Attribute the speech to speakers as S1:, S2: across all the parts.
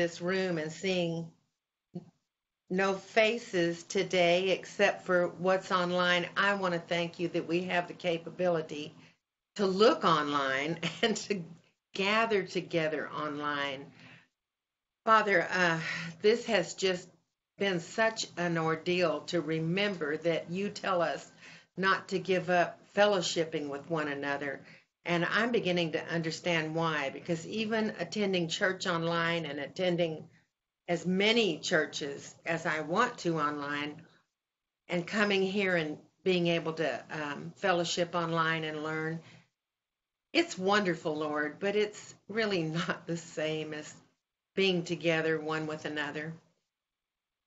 S1: this room and seeing no faces today except for what's online, I want to thank you that we have the capability to look online and to gather together online. Father, uh, this has just been such an ordeal to remember that you tell us not to give up fellowshipping with one another. And I'm beginning to understand why, because even attending church online and attending as many churches as I want to online and coming here and being able to um, fellowship online and learn, it's wonderful, Lord, but it's really not the same as being together one with another.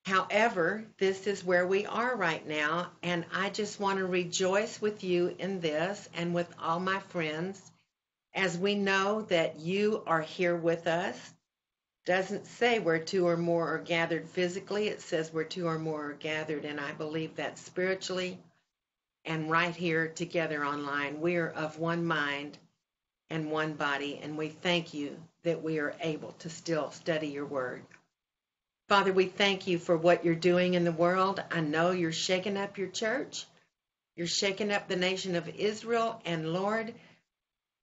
S1: However, this is where we are right now, and I just want to rejoice with you in this and with all my friends as we know that you are here with us. Doesn't say where two or more are gathered physically, it says where two or more are gathered, and I believe that spiritually and right here together online. We are of one mind and one body, and we thank you that we are able to still study your word. Father, we thank you for what you're doing in the world. I know you're shaking up your church. You're shaking up the nation of Israel. And Lord,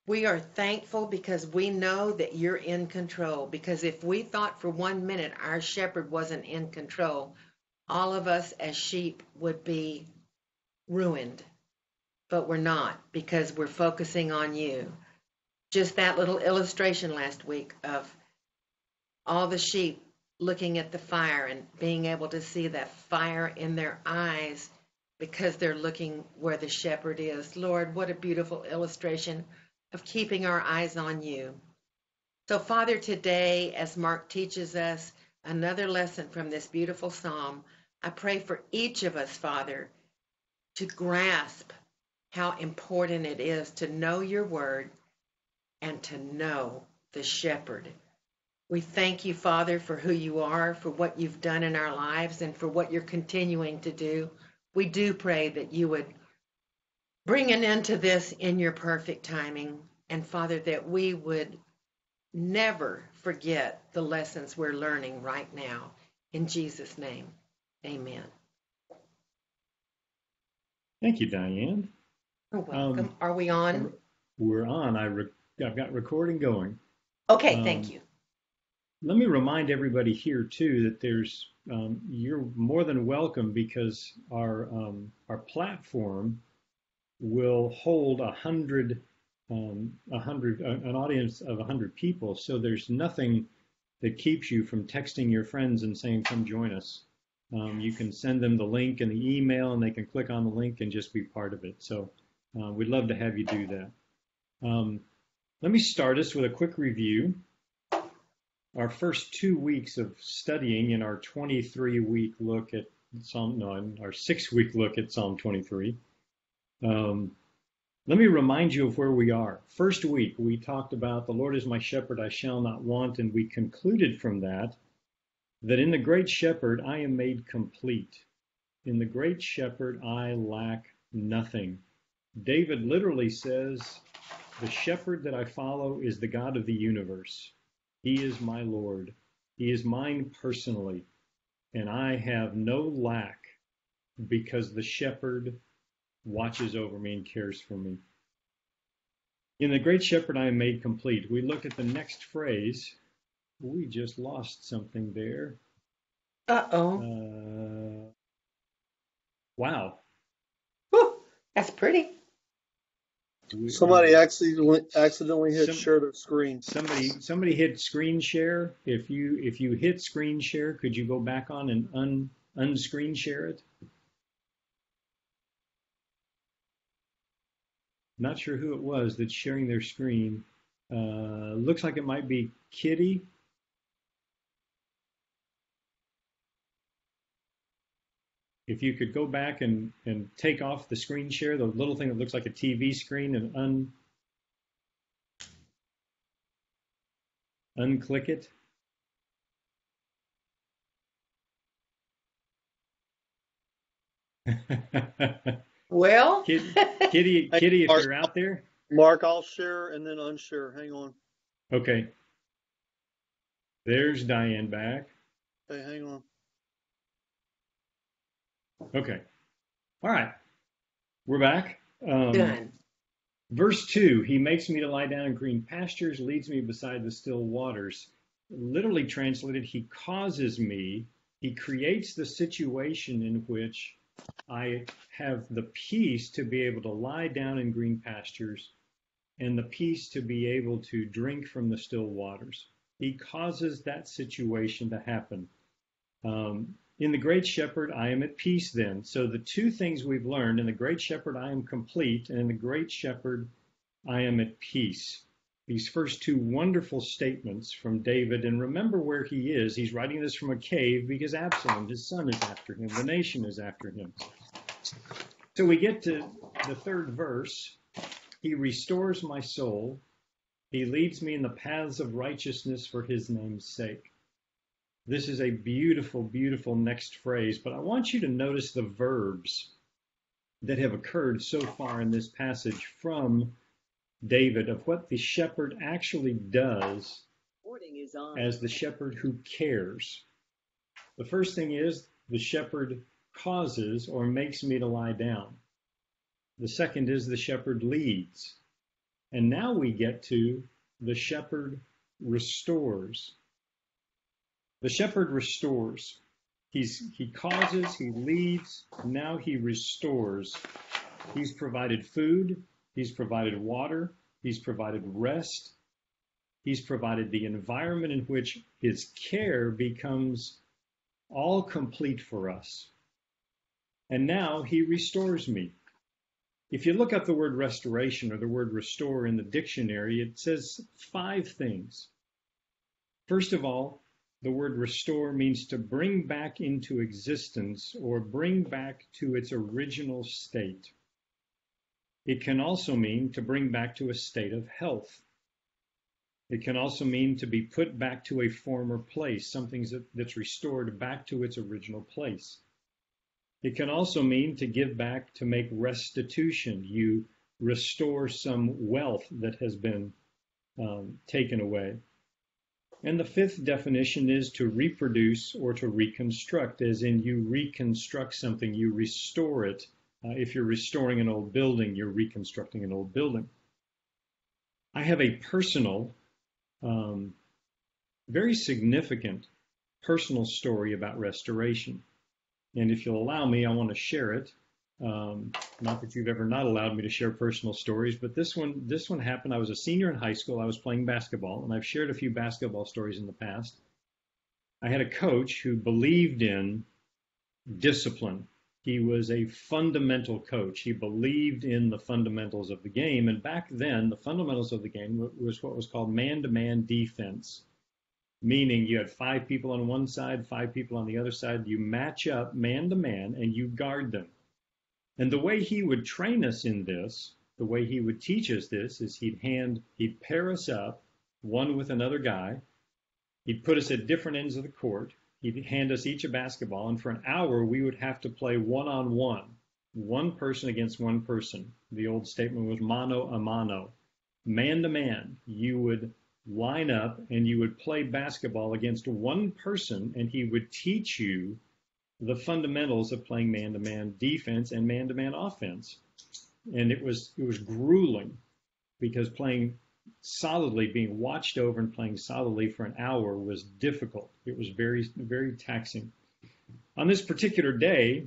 S1: we are thankful because we know that you're in control. Because if we thought for one minute our shepherd wasn't in control, all of us as sheep would be ruined. But we're not because we're focusing on you. Just that little illustration last week of all the sheep looking at the fire and being able to see that fire in their eyes because they're looking where the shepherd is. Lord, what a beautiful illustration of keeping our eyes on you. So, Father, today, as Mark teaches us another lesson from this beautiful psalm, I pray for each of us, Father, to grasp how important it is to know your word and to know the shepherd we thank you, Father, for who you are, for what you've done in our lives, and for what you're continuing to do. We do pray that you would bring an end to this in your perfect timing. And Father, that we would never forget the lessons we're learning right now. In Jesus' name, amen.
S2: Thank you, Diane.
S1: You're welcome. Um, Are we on?
S2: We're on. I re- I've got recording going.
S1: Okay, um, thank you
S2: let me remind everybody here too that there's um, you're more than welcome because our um, our platform will hold a hundred um, a hundred uh, an audience of a hundred people. So there's nothing that keeps you from texting your friends and saying, "Come join us." Um, you can send them the link and the email, and they can click on the link and just be part of it. So uh, we'd love to have you do that. Um, let me start us with a quick review our first two weeks of studying in our 23 week look at Psalm, no, our six week look at Psalm 23. Um, let me remind you of where we are. First week, we talked about the Lord is my shepherd, I shall not want, and we concluded from that that in the great shepherd I am made complete. In the great shepherd I lack nothing. David literally says, The shepherd that I follow is the God of the universe. He is my Lord. He is mine personally. And I have no lack because the shepherd watches over me and cares for me. In the great shepherd, I am made complete. We look at the next phrase. We just lost something there.
S1: Uh-oh.
S2: Uh, wow.
S1: Whew, that's pretty.
S3: Somebody accidentally accidentally hit some, share the screen.
S2: Somebody somebody hit screen share. If you if you hit screen share, could you go back on and un unscreen share it? Not sure who it was that's sharing their screen. Uh, looks like it might be Kitty. If you could go back and, and take off the screen share, the little thing that looks like a TV screen and un, unclick it.
S1: well,
S2: Kitty, Kitty, Kitty, if you're out there.
S3: Mark, I'll share and then unshare. Hang on.
S2: Okay. There's Diane back.
S3: Hey, hang on.
S2: Okay. All right. We're back. Um,
S1: Done.
S2: Verse 2 He makes me to lie down in green pastures, leads me beside the still waters. Literally translated, He causes me, He creates the situation in which I have the peace to be able to lie down in green pastures and the peace to be able to drink from the still waters. He causes that situation to happen. Um, in the Great Shepherd, I am at peace then. So the two things we've learned in the Great Shepherd, I am complete, and in the Great Shepherd, I am at peace. These first two wonderful statements from David, and remember where he is. He's writing this from a cave because Absalom, his son, is after him. The nation is after him. So we get to the third verse. He restores my soul. He leads me in the paths of righteousness for his name's sake. This is a beautiful, beautiful next phrase, but I want you to notice the verbs that have occurred so far in this passage from David of what the shepherd actually does as the shepherd who cares. The first thing is the shepherd causes or makes me to lie down. The second is the shepherd leads. And now we get to the shepherd restores. The shepherd restores. He's, he causes, he leads, now he restores. He's provided food, he's provided water, he's provided rest, he's provided the environment in which his care becomes all complete for us. And now he restores me. If you look up the word restoration or the word restore in the dictionary, it says five things. First of all, the word restore means to bring back into existence or bring back to its original state. It can also mean to bring back to a state of health. It can also mean to be put back to a former place, something that's restored back to its original place. It can also mean to give back, to make restitution. You restore some wealth that has been um, taken away. And the fifth definition is to reproduce or to reconstruct, as in you reconstruct something, you restore it. Uh, if you're restoring an old building, you're reconstructing an old building. I have a personal, um, very significant personal story about restoration. And if you'll allow me, I want to share it. Um, not that you've ever not allowed me to share personal stories, but this one, this one happened. I was a senior in high school. I was playing basketball, and I've shared a few basketball stories in the past. I had a coach who believed in discipline. He was a fundamental coach. He believed in the fundamentals of the game. And back then, the fundamentals of the game was what was called man to man defense, meaning you had five people on one side, five people on the other side. You match up man to man and you guard them. And the way he would train us in this, the way he would teach us this, is he'd hand, he'd pair us up, one with another guy. He'd put us at different ends of the court. He'd hand us each a basketball, and for an hour we would have to play one on one, one person against one person. The old statement was mano a mano, man to man. You would line up and you would play basketball against one person, and he would teach you the fundamentals of playing man-to-man defense and man-to-man offense. And it was it was grueling because playing solidly, being watched over and playing solidly for an hour was difficult. It was very very taxing. On this particular day,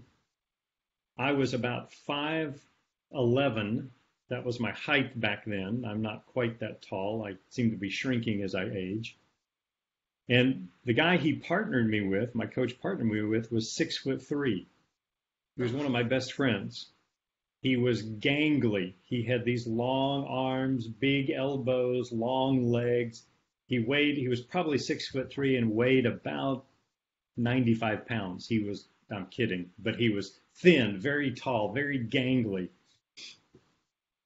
S2: I was about five eleven. That was my height back then. I'm not quite that tall. I seem to be shrinking as I age. And the guy he partnered me with, my coach partnered me with, was six foot three. He was one of my best friends. He was gangly. He had these long arms, big elbows, long legs. He weighed, he was probably six foot three and weighed about 95 pounds. He was, I'm kidding, but he was thin, very tall, very gangly.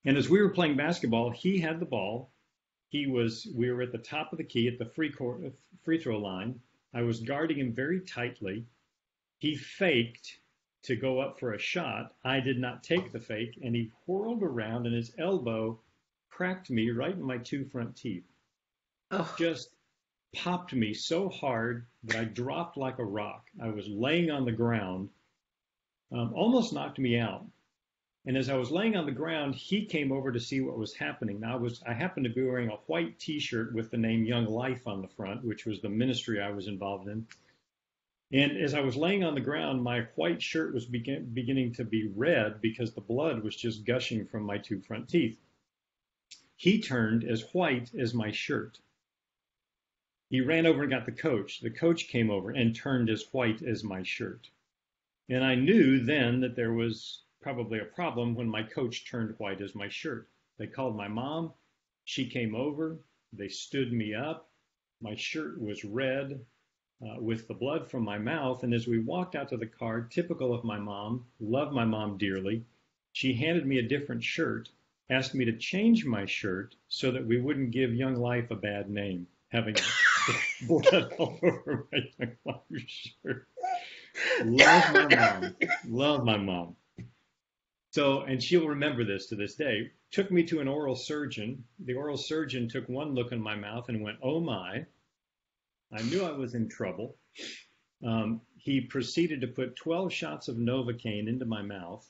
S2: And as we were playing basketball, he had the ball he was, we were at the top of the key at the free, court, free throw line. I was guarding him very tightly. He faked to go up for a shot. I did not take the fake, and he whirled around, and his elbow cracked me right in my two front teeth. Just popped me so hard that I dropped like a rock. I was laying on the ground, um, almost knocked me out. And as I was laying on the ground, he came over to see what was happening. Now I was I happened to be wearing a white T-shirt with the name Young Life on the front, which was the ministry I was involved in. And as I was laying on the ground, my white shirt was begin, beginning to be red because the blood was just gushing from my two front teeth. He turned as white as my shirt. He ran over and got the coach. The coach came over and turned as white as my shirt. And I knew then that there was probably a problem when my coach turned white as my shirt. They called my mom. She came over. They stood me up. My shirt was red uh, with the blood from my mouth. And as we walked out to the car, typical of my mom, love my mom dearly, she handed me a different shirt, asked me to change my shirt so that we wouldn't give Young Life a bad name, having blood all over my Young Life shirt. Love my mom. Love my mom. So, and she'll remember this to this day. Took me to an oral surgeon. The oral surgeon took one look in my mouth and went, "Oh my!" I knew I was in trouble. Um, he proceeded to put 12 shots of Novocaine into my mouth.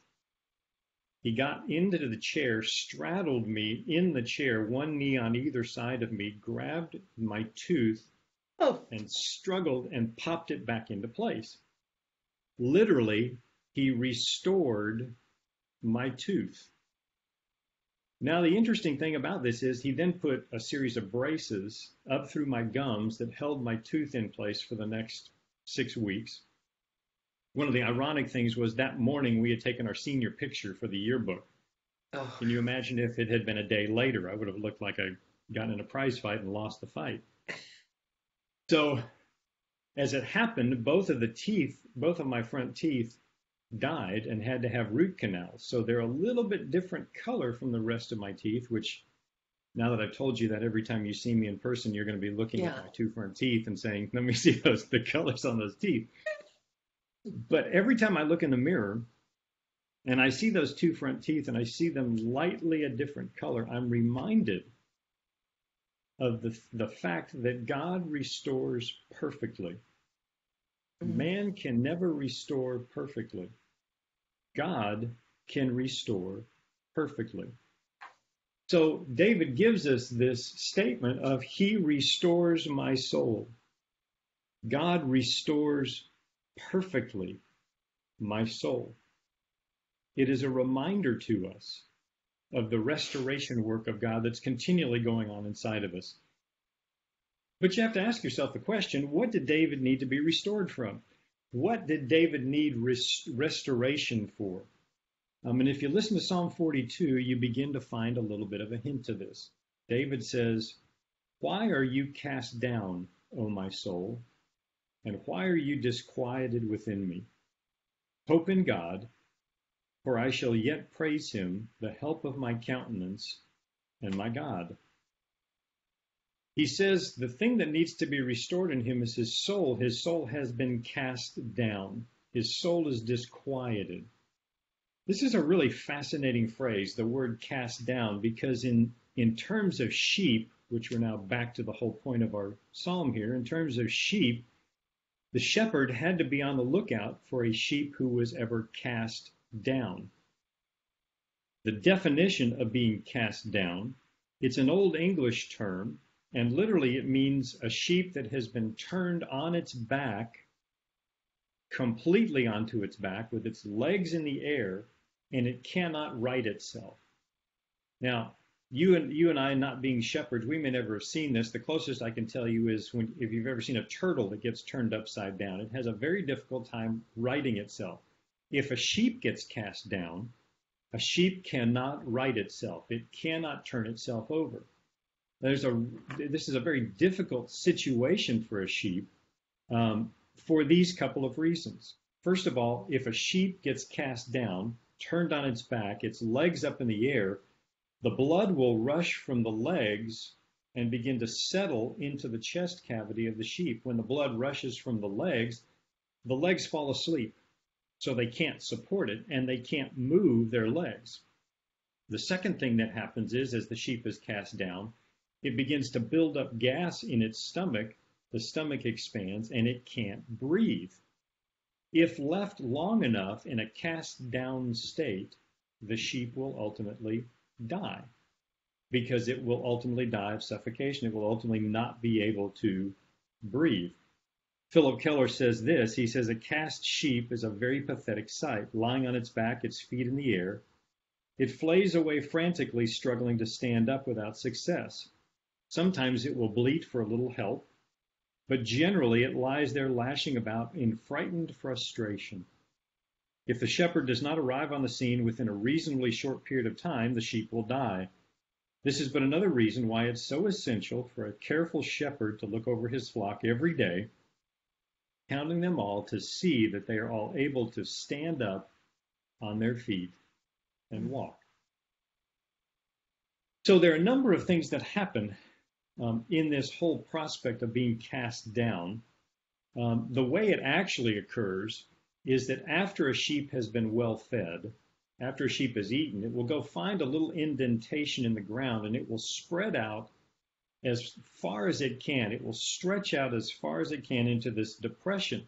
S2: He got into the chair, straddled me in the chair, one knee on either side of me, grabbed my tooth,
S1: Oh,
S2: and struggled and popped it back into place. Literally, he restored my tooth. Now, the interesting thing about this is he then put a series of braces up through my gums that held my tooth in place for the next six weeks. One of the ironic things was that morning we had taken our senior picture for the yearbook.
S1: oh.
S2: Can you imagine if it had been a day later? I would have looked like I'd gotten in a prize fight and lost the fight. So, as it happened, both of the teeth, both of my front teeth, died and had to have root canals. So they're a little bit different color from the rest of my teeth, which now that I've told you that every time you see me in person, you're going to be looking
S1: Yeah.
S2: at my two front teeth and saying, let me see those, the colors on those teeth. But every time I look in the mirror and I see those two front teeth and I see them lightly a different color, I'm reminded of the, the fact that God restores perfectly.
S1: Mhm.
S2: Man can never restore perfectly. God can restore perfectly. So David gives us this statement of he restores my soul. God restores perfectly my soul. It is a reminder to us of the restoration work of God that's continually going on inside of us. But you have to ask yourself the question what did David need to be restored from? What did David need res- restoration for? Um, and if you listen to Psalm 42, you begin to find a little bit of a hint to this. David says, Why are you cast down, O my soul? And why are you disquieted within me? Hope in God, for I shall yet praise him, the help of my countenance and my God. He says the thing that needs to be restored in him is his soul. His soul has been cast down. His soul is disquieted. This is a really fascinating phrase, the word cast down, because in, in terms of sheep, which we're now back to the whole point of our psalm here, in terms of sheep, the shepherd had to be on the lookout for a sheep who was ever cast down. The definition of being cast down, it's an old English term, and literally it means a sheep that has been turned on its back, completely onto its back, with its legs in the air, and it cannot right itself. Now, you and you and I, not being shepherds, we may never have seen this. The closest I can tell you is when if you've ever seen a turtle that gets turned upside down, it has a very difficult time righting itself. If a sheep gets cast down, a sheep cannot right itself. It cannot turn itself over. There's a this is a very difficult situation for a sheep um, for these couple of reasons. First of all, if a sheep gets cast down, turned on its back, its legs up in the air, the blood will rush from the legs and begin to settle into the chest cavity of the sheep. When the blood rushes from the legs, the legs fall asleep, so they can't support it and they can't move their legs. The second thing that happens is, as the sheep is cast down, it begins to build up gas in its stomach the stomach expands, and it can't breathe. If left long enough in a cast down state, the sheep will ultimately die because it will ultimately die of suffocation. It will ultimately not be able to breathe. Phillip Keller says this he says, A cast sheep is a very pathetic sight, lying on its back, its feet in the air. It flays away frantically, struggling to stand up without success. Sometimes it will bleat for a little help, but generally it lies there lashing about in frightened frustration. If the shepherd does not arrive on the scene within a reasonably short period of time, the sheep will die. This is but another reason why it's so essential for a careful shepherd to look over his flock every day, counting them all to see that they are all able to stand up on their feet and walk. So there are a number of things that happen um, in this whole prospect of being cast down. Um, the way it actually occurs is that after a sheep has been well fed, after a sheep has eaten, it will go find a little indentation in the ground and it will spread out as far as it can. It will stretch out as far as it can into this depression.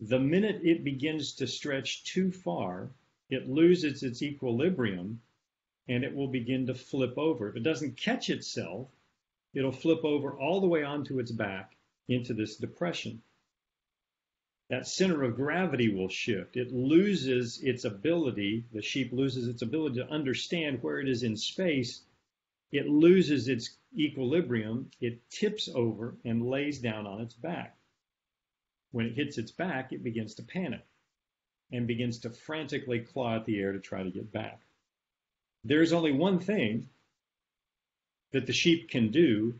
S2: The minute it begins to stretch too far, it loses its equilibrium and it will begin to flip over. If it doesn't catch itself, it'll flip over all the way onto its back into this depression. That center of gravity will shift. It loses its ability, the sheep loses its ability to understand where it is in space. It loses its equilibrium. It tips over and lays down on its back. When it hits its back, it begins to panic and begins to frantically claw at the air to try to get back. There's only one thing that the sheep can do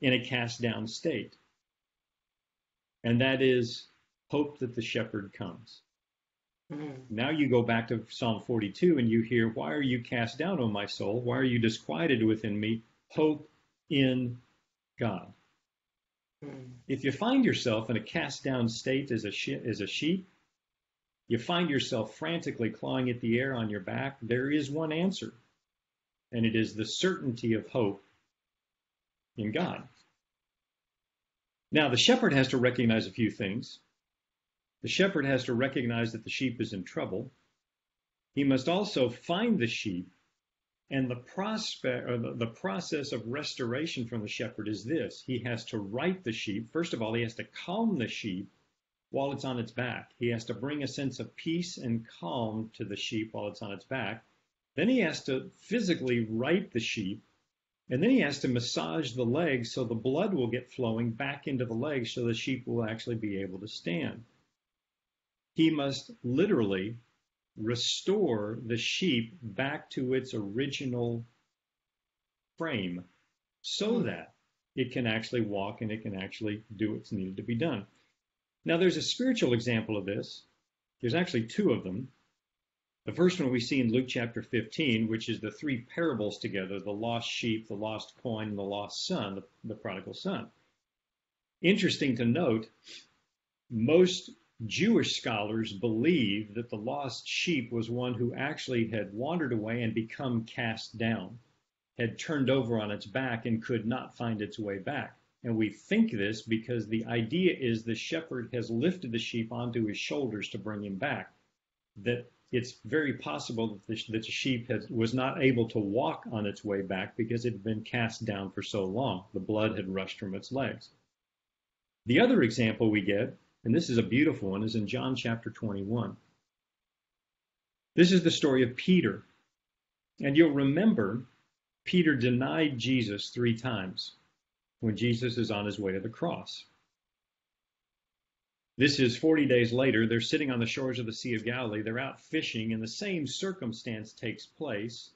S2: in a cast down state, and that is hope that the shepherd comes. Mm. Now you go back to Psalm 42 and you hear, Why are you cast down, O my soul? Why are you disquieted within me? Hope in God. Mm. If you find yourself in a cast down state as a, she- as a sheep, you find yourself frantically clawing at the air on your back, there is one answer, and it is the certainty of hope in God. Now, the shepherd has to recognize a few things. The shepherd has to recognize that the sheep is in trouble. He must also find the sheep, and the, prospect, the, the process of restoration from the shepherd is this: he has to right the sheep. First of all, he has to calm the sheep while it's on its back. He has to bring a sense of peace and calm to the sheep while it's on its back. Then he has to physically right the sheep and then he has to massage the legs so the blood will get flowing back into the legs so the sheep will actually be able to stand. He must literally restore the sheep back to its original frame so hmm. that it can actually walk and it can actually do what's needed to be done. Now, there's a spiritual example of this. There's actually two of them. The first one we see in Luke chapter 15, which is the three parables together the lost sheep, the lost coin, and the lost son, the, the prodigal son. Interesting to note, most Jewish scholars believe that the lost sheep was one who actually had wandered away and become cast down, had turned over on its back and could not find its way back. And we think this because the idea is the shepherd has lifted the sheep onto his shoulders to bring him back. That it's very possible that the, that the sheep has, was not able to walk on its way back because it had been cast down for so long. The blood had rushed from its legs. The other example we get, and this is a beautiful one, is in John chapter 21. This is the story of Peter. And you'll remember Peter denied Jesus three times when Jesus is on his way to the cross. This is 40 days later. They're sitting on the shores of the Sea of Galilee. They're out fishing, and the same circumstance takes place.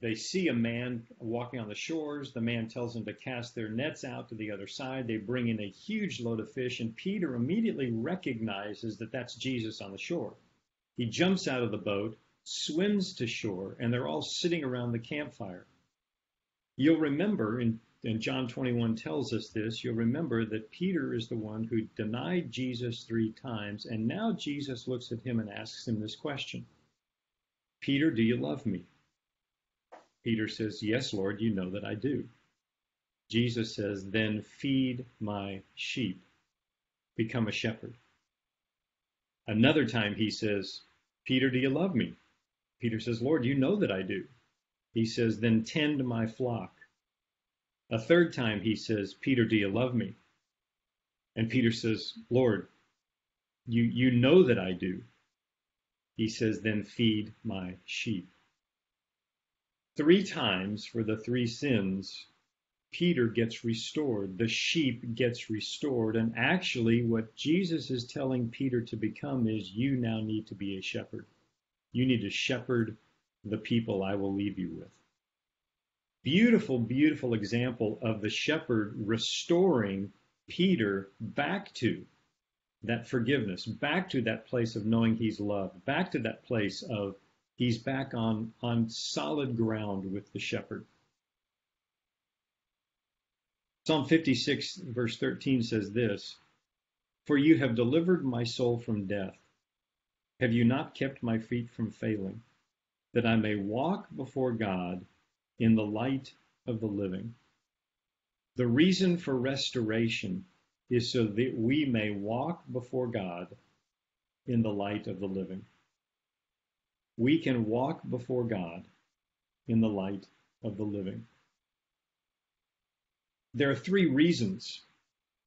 S2: They see a man walking on the shores. The man tells them to cast their nets out to the other side. They bring in a huge load of fish, and Peter immediately recognizes that that's Jesus on the shore. He jumps out of the boat, swims to shore, and they're all sitting around the campfire. You'll remember in and John 21 tells us this, you'll remember that Peter is the one who denied Jesus three times, and now Jesus looks at him and asks him this question Peter, do you love me? Peter says, Yes, Lord, you know that I do. Jesus says, Then feed my sheep. Become a shepherd. Another time he says, Peter, do you love me? Peter says, Lord, you know that I do. He says, Then tend my flock. A third time he says, Peter, do you love me? And Peter says, Lord, you, you know that I do. He says, Then feed my sheep. Three times for the three sins, Peter gets restored. The sheep gets restored. And actually, what Jesus is telling Peter to become is you now need to be a shepherd. You need to shepherd the people I will leave you with. Beautiful, beautiful example of the shepherd restoring Peter back to that forgiveness, back to that place of knowing he's loved, back to that place of he's back on, on solid ground with the shepherd. Psalm 56, verse 13 says this For you have delivered my soul from death. Have you not kept my feet from failing, that I may walk before God in the light of the living? The reason for restoration is so that we may walk before God in the light of the living. We can walk before God in the light of the living. There are three reasons,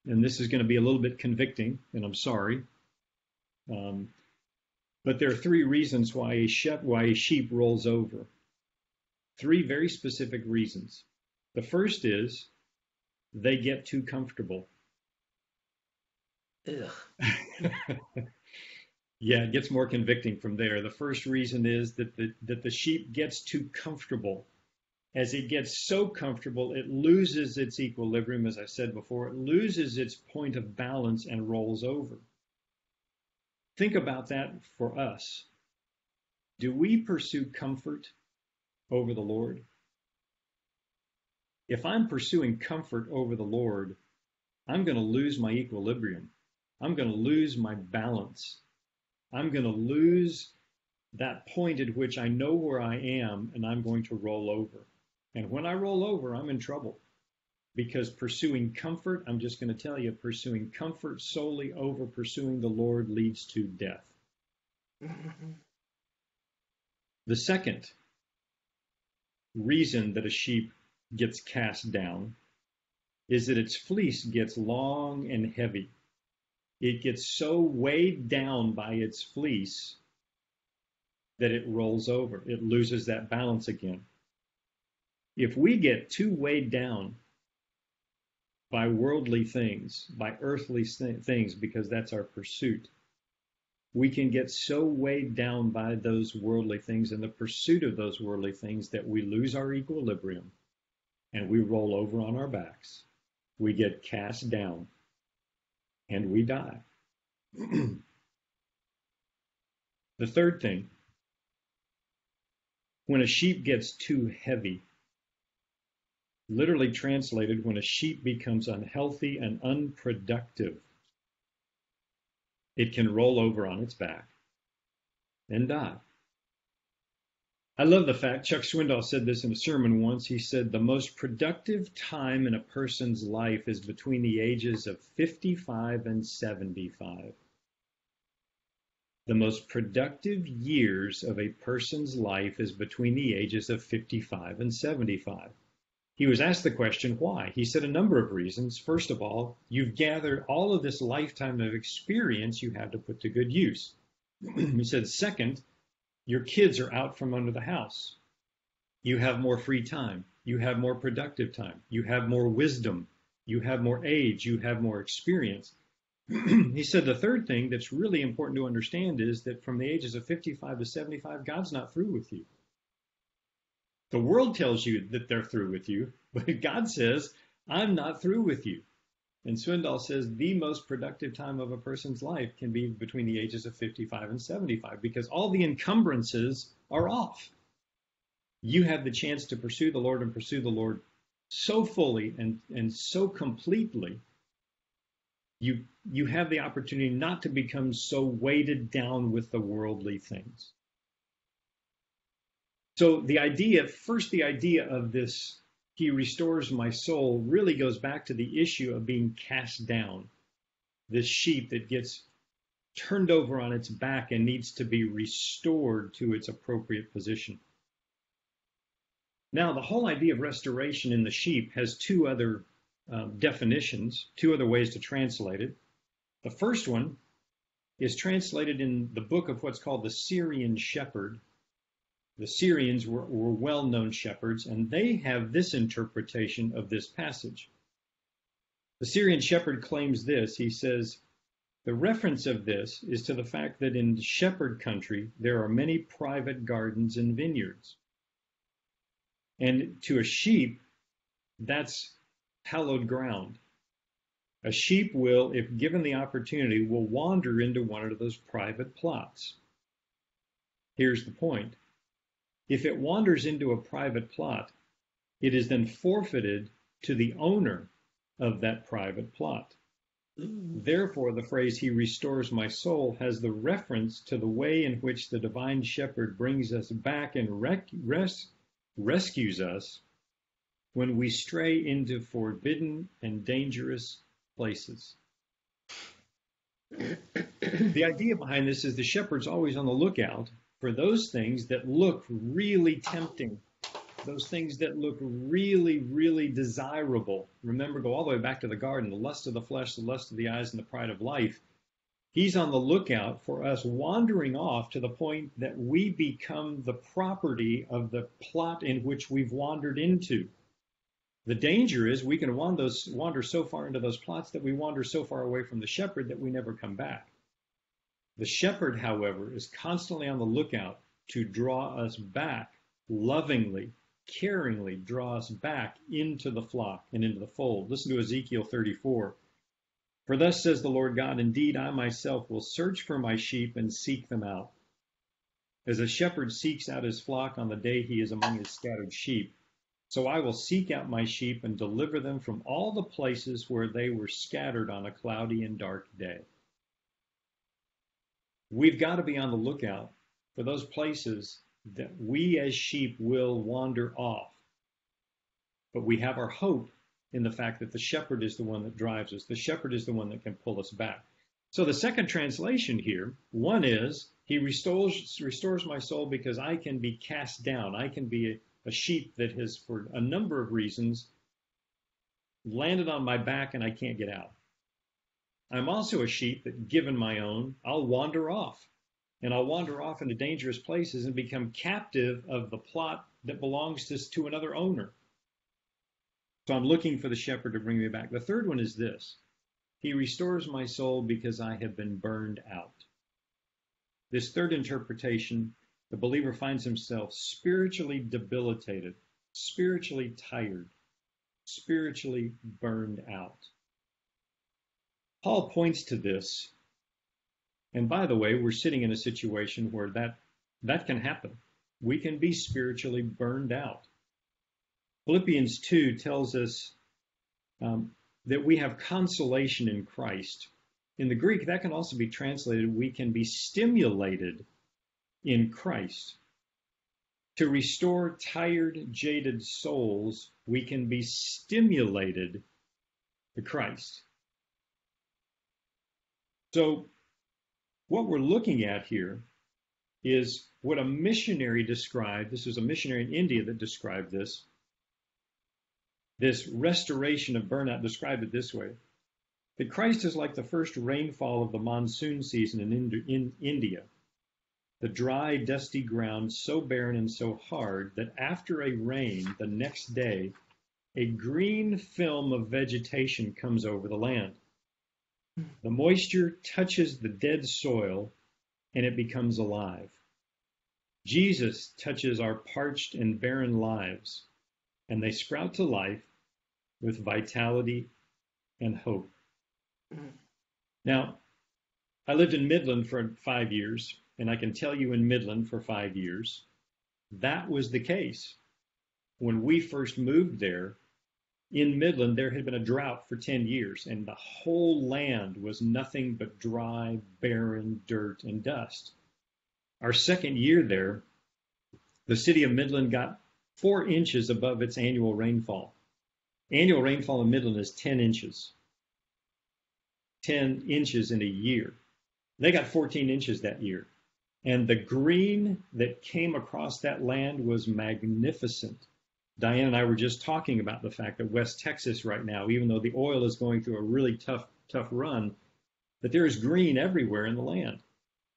S2: and this is going to be a little bit convicting, and I'm sorry. Um, but there are three reasons why a, why a sheep rolls over. Three very specific reasons. The first is they get too comfortable. Ugh. yeah, it gets more convicting from there. The first reason is that the, that the sheep gets too comfortable. As it gets so comfortable, it loses its equilibrium, as I said before, it loses its point of balance and rolls over. Think about that for us. Do we pursue comfort over the Lord? If I'm pursuing comfort over the Lord, I'm going to lose my equilibrium. I'm going to lose my balance. I'm going to lose that point at which I know where I am and I'm going to roll over. And when I roll over, I'm in trouble because pursuing comfort, I'm just going to tell you, pursuing comfort solely over pursuing the Lord leads to death. The second reason that a sheep gets cast down is that its fleece gets long and heavy it gets so weighed down by its fleece that it rolls over. It loses that balance again. If we get too weighed down by worldly things, by earthly things, because that's our pursuit, we can get so weighed down by those worldly things and the pursuit of those worldly things that we lose our equilibrium and we roll over on our backs. We get cast down and we die. the third thing, when a sheep gets too heavy, literally translated, when a sheep becomes unhealthy and unproductive, it can roll over on its back and die. I love the fact, Chuck Swindoll said this in a sermon once. He said, The most productive time in a person's life is between the ages of 55 and 75. The most productive years of a person's life is between the ages of 55 and 75. He was asked the question, why? He said a number of reasons. First of all, you've gathered all of this lifetime of experience you have to put to good use. he said, second, your kids are out from under the house. You have more free time. You have more productive time. You have more wisdom. You have more age. You have more experience. he said the third thing that's really important to understand is that from the ages of 55 to 75, God's not through with you. The world tells you that they're through with you, but God says, I'm not through with you. And Swindoll says the most productive time of a person's life can be between the ages of 55 and 75 because all the encumbrances are off. You have the chance to pursue the Lord and pursue the Lord so fully and, and so completely. You, you have the opportunity not to become so weighted down with the worldly things. So the idea, first, the idea of this he restores my soul really goes back to the issue of being cast down. This sheep that gets turned over on its back and needs to be restored to its appropriate position. Now, the whole idea of restoration in the sheep has two other um, definitions, two other ways to translate it. The first one is translated in the book of what's called the Syrian Shepherd. The Syrians were, were well known shepherds, and they have this interpretation of this passage. The Syrian shepherd claims this. He says, the reference of this is to the fact that in shepherd country there are many private gardens and vineyards. And to a sheep, that's hallowed ground. A sheep will, if given the opportunity, will wander into one of those private plots. Here's the point. If it wanders into a private plot, it is then forfeited to the owner of that private plot. Therefore, the phrase, He restores my soul, has the reference to the way in which the divine shepherd brings us back and rec- res- rescues us when we stray into forbidden and dangerous places. the idea behind this is the shepherd's always on the lookout for those things that look really tempting those things that look really, really desirable. Remember, go all the way back to the garden the lust of the flesh, the lust of the eyes, and the pride of life. He's on the lookout for us wandering off to the point that we become the property of the plot in which we've wandered into. The danger is we can wander, wander so far into those plots that we wander so far away from the shepherd that we never come back. The shepherd, however, is constantly on the lookout to draw us back lovingly caringly draw us back into the flock and into the fold. Listen to Ezekiel 34. For thus says the Lord God, indeed I myself will search for my sheep and seek them out. As a shepherd seeks out his flock on the day he is among his scattered sheep, so I will seek out my sheep and deliver them from all the places where they were scattered on a cloudy and dark day. We've got to be on the lookout for those places that we as sheep will wander off. But we have our hope in the fact that the shepherd is the one that drives us. The shepherd is the one that can pull us back. So the second translation here, one is, he restores, restores my soul because I can be cast down. I can be a, a sheep that has, for a number of reasons, landed on my back and I can't get out. I'm also a sheep that, given my own, I'll wander off and I'll wander off into dangerous places and become captive of the plot that belongs to, to another owner. So I'm looking for the shepherd to bring me back. The third one is this He restores my soul because I have been burned out. This third interpretation, the believer finds himself spiritually debilitated, spiritually tired, spiritually burned out. Paul points to this and by the way, we're sitting in a situation where that, that can happen. We can be spiritually burned out. Philippians 2 tells us um, that we have consolation in Christ. In the Greek, that can also be translated we can be stimulated in Christ. To restore tired, jaded souls, we can be stimulated to Christ. So what we're looking at here is what a missionary described. This was a missionary in India that described this. This restoration of burnout described it this way that Christ is like the first rainfall of the monsoon season in, in India. The dry, dusty ground so barren and so hard that after a rain the next day, a green film of vegetation comes over the land. The moisture touches the dead soil and it becomes alive. Jesus touches our parched and barren lives, and they sprout to life with vitality and hope. Now, I lived in Midland for five years, and I can tell you in Midland for five years, that was the case. When we first moved there, in Midland, there had been a drought for 10 years, and the whole land was nothing but dry, barren dirt and dust. Our second year there, the city of Midland got four inches above its annual rainfall. Annual rainfall in Midland is 10 inches. 10 inches in a year. They got 14 inches that year. And the green that came across that land was magnificent. Diane and I were just talking about the fact that West Texas right now, even though the oil is going through a really tough, tough run, that there is green everywhere in the land.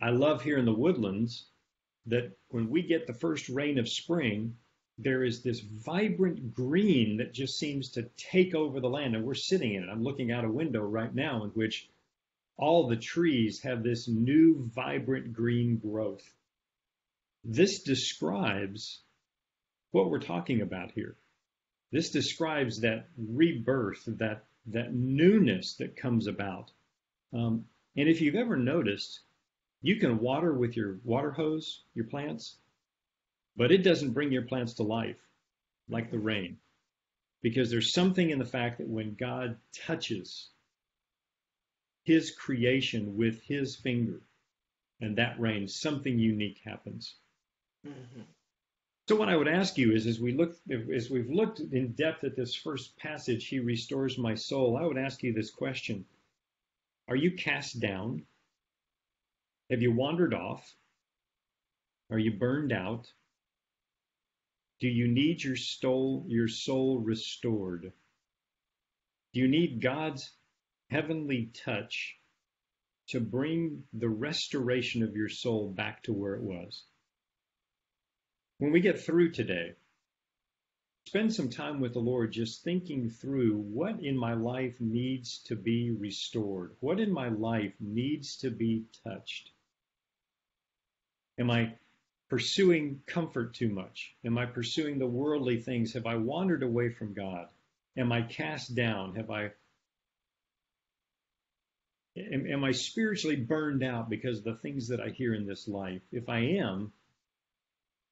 S2: I love here in the woodlands that when we get the first rain of spring, there is this vibrant green that just seems to take over the land. And we're sitting in it. I'm looking out a window right now in which all the trees have this new vibrant green growth. This describes what we're talking about here. This describes that rebirth, that, that newness that comes about. Um, and if you've ever noticed, you can water with your water hose your plants, but it doesn't bring your plants to life like the rain. Because there's something in the fact that when God touches his creation with his finger and that rain, something unique happens. Mm-hmm. So what I would ask you is, as we look, as we've looked in depth at this first passage, "He restores my soul." I would ask you this question: Are you cast down? Have you wandered off? Are you burned out? Do you need your soul, your soul restored? Do you need God's heavenly touch to bring the restoration of your soul back to where it was? When we get through today, spend some time with the Lord just thinking through what in my life needs to be restored, what in my life needs to be touched. Am I pursuing comfort too much? Am I pursuing the worldly things? Have I wandered away from God? Am I cast down? Have I am, am I spiritually burned out because of the things that I hear in this life? If I am,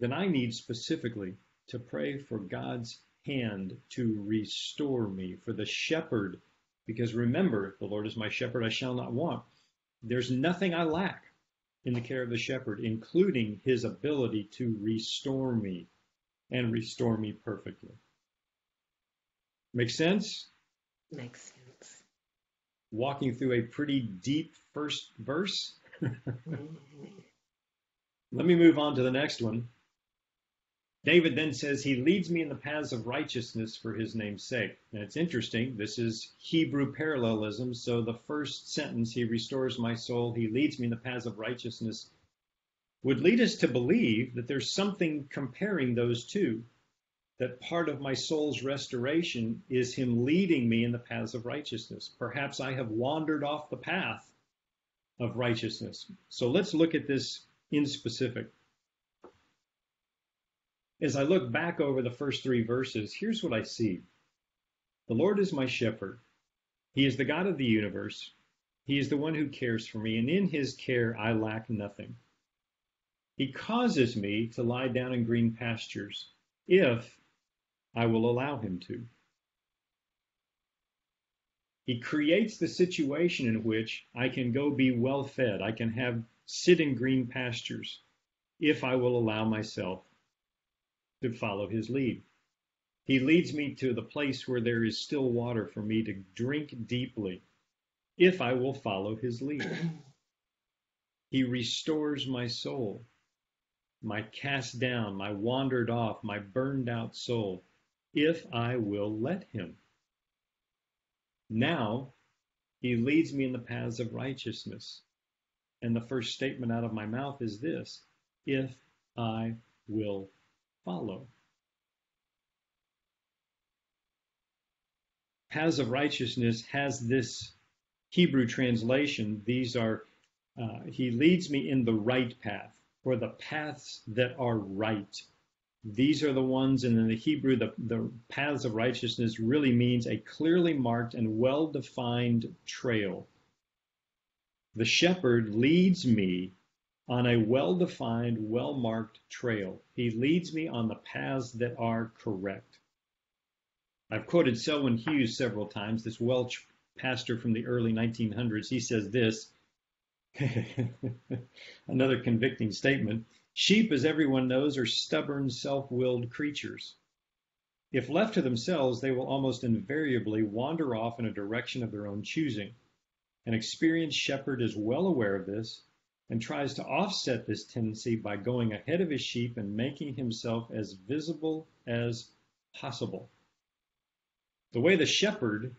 S2: then I need specifically to pray for God's hand to restore me, for the shepherd, because remember, the Lord is my shepherd, I shall not want. There's nothing I lack in the care of the shepherd, including his ability to restore me and restore me perfectly. Make sense?
S1: Makes sense.
S2: Walking through a pretty deep first verse. Mm-hmm. Let me move on to the next one. David then says, He leads me in the paths of righteousness for his name's sake. And it's interesting. This is Hebrew parallelism. So the first sentence, He restores my soul, He leads me in the paths of righteousness, would lead us to believe that there's something comparing those two. That part of my soul's restoration is Him leading me in the paths of righteousness. Perhaps I have wandered off the path of righteousness. So let's look at this in specific. As I look back over the first three verses, here's what I see The Lord is my shepherd. He is the God of the universe. He is the one who cares for me, and in his care I lack nothing. He causes me to lie down in green pastures, if I will allow him to. He creates the situation in which I can go be well fed. I can have sit in green pastures if I will allow myself to follow his lead. He leads me to the place where there is still water for me to drink deeply if I will follow his lead. He restores my soul, my cast down, my wandered off, my burned out soul, if I will let him. Now, he leads me in the paths of righteousness. And the first statement out of my mouth is this if I will follow. Paths of righteousness has this Hebrew translation. These are, uh, he leads me in the right path, or the paths that are right. These are the ones, and in the Hebrew, the, the paths of righteousness really means a clearly marked and well defined trail. The shepherd leads me on a well defined, well marked trail. He leads me on the paths that are correct. I've quoted Selwyn Hughes several times, this Welsh pastor from the early 1900s. He says this another convicting statement. Sheep, as everyone knows, are stubborn, self willed creatures. If left to themselves, they will almost invariably wander off in a direction of their own choosing. An experienced shepherd is well aware of this and tries to offset this tendency by going ahead of his sheep and making himself as visible as possible. The way the shepherd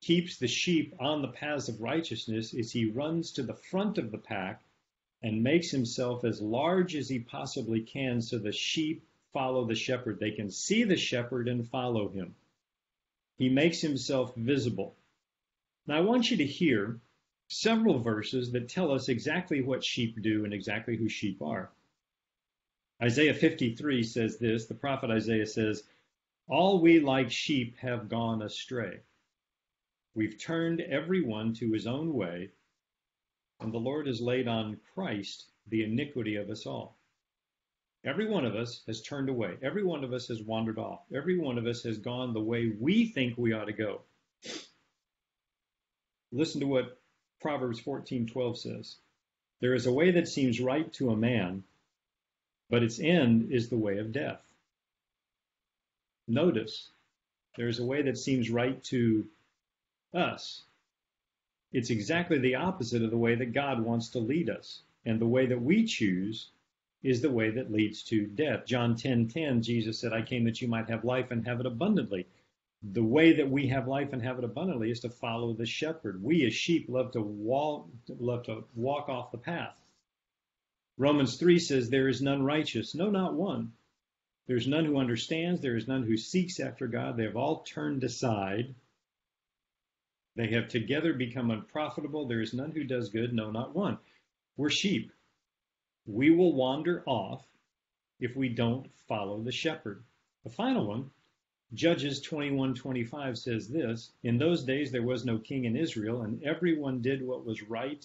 S2: keeps the sheep on the paths of righteousness is he runs to the front of the pack and makes himself as large as he possibly can so the sheep follow the shepherd. They can see the shepherd and follow him. He makes himself visible. Now, I want you to hear several verses that tell us exactly what sheep do and exactly who sheep are. Isaiah 53 says this the prophet Isaiah says, All we like sheep have gone astray. We've turned everyone to his own way, and the Lord has laid on Christ the iniquity of us all. Every one of us has turned away. Every one of us has wandered off. Every one of us has gone the way we think we ought to go. Listen to what Proverbs 14:12 says. There is a way that seems right to a man, but its end is the way of death. Notice, there is a way that seems right to us. It's exactly the opposite of the way that God wants to lead us. And the way that we choose is the way that leads to death. John 10:10, 10, 10, Jesus said, I came that you might have life and have it abundantly. The way that we have life and have it abundantly is to follow the shepherd. We as sheep love to walk, love to walk off the path. Romans 3 says, There is none righteous, no, not one. There's none who understands, there is none who seeks after God. They have all turned aside. They have together become unprofitable. There is none who does good, no, not one. We're sheep. We will wander off if we don't follow the shepherd. The final one, Judges 21:25 says this, in those days there was no king in Israel and everyone did what was right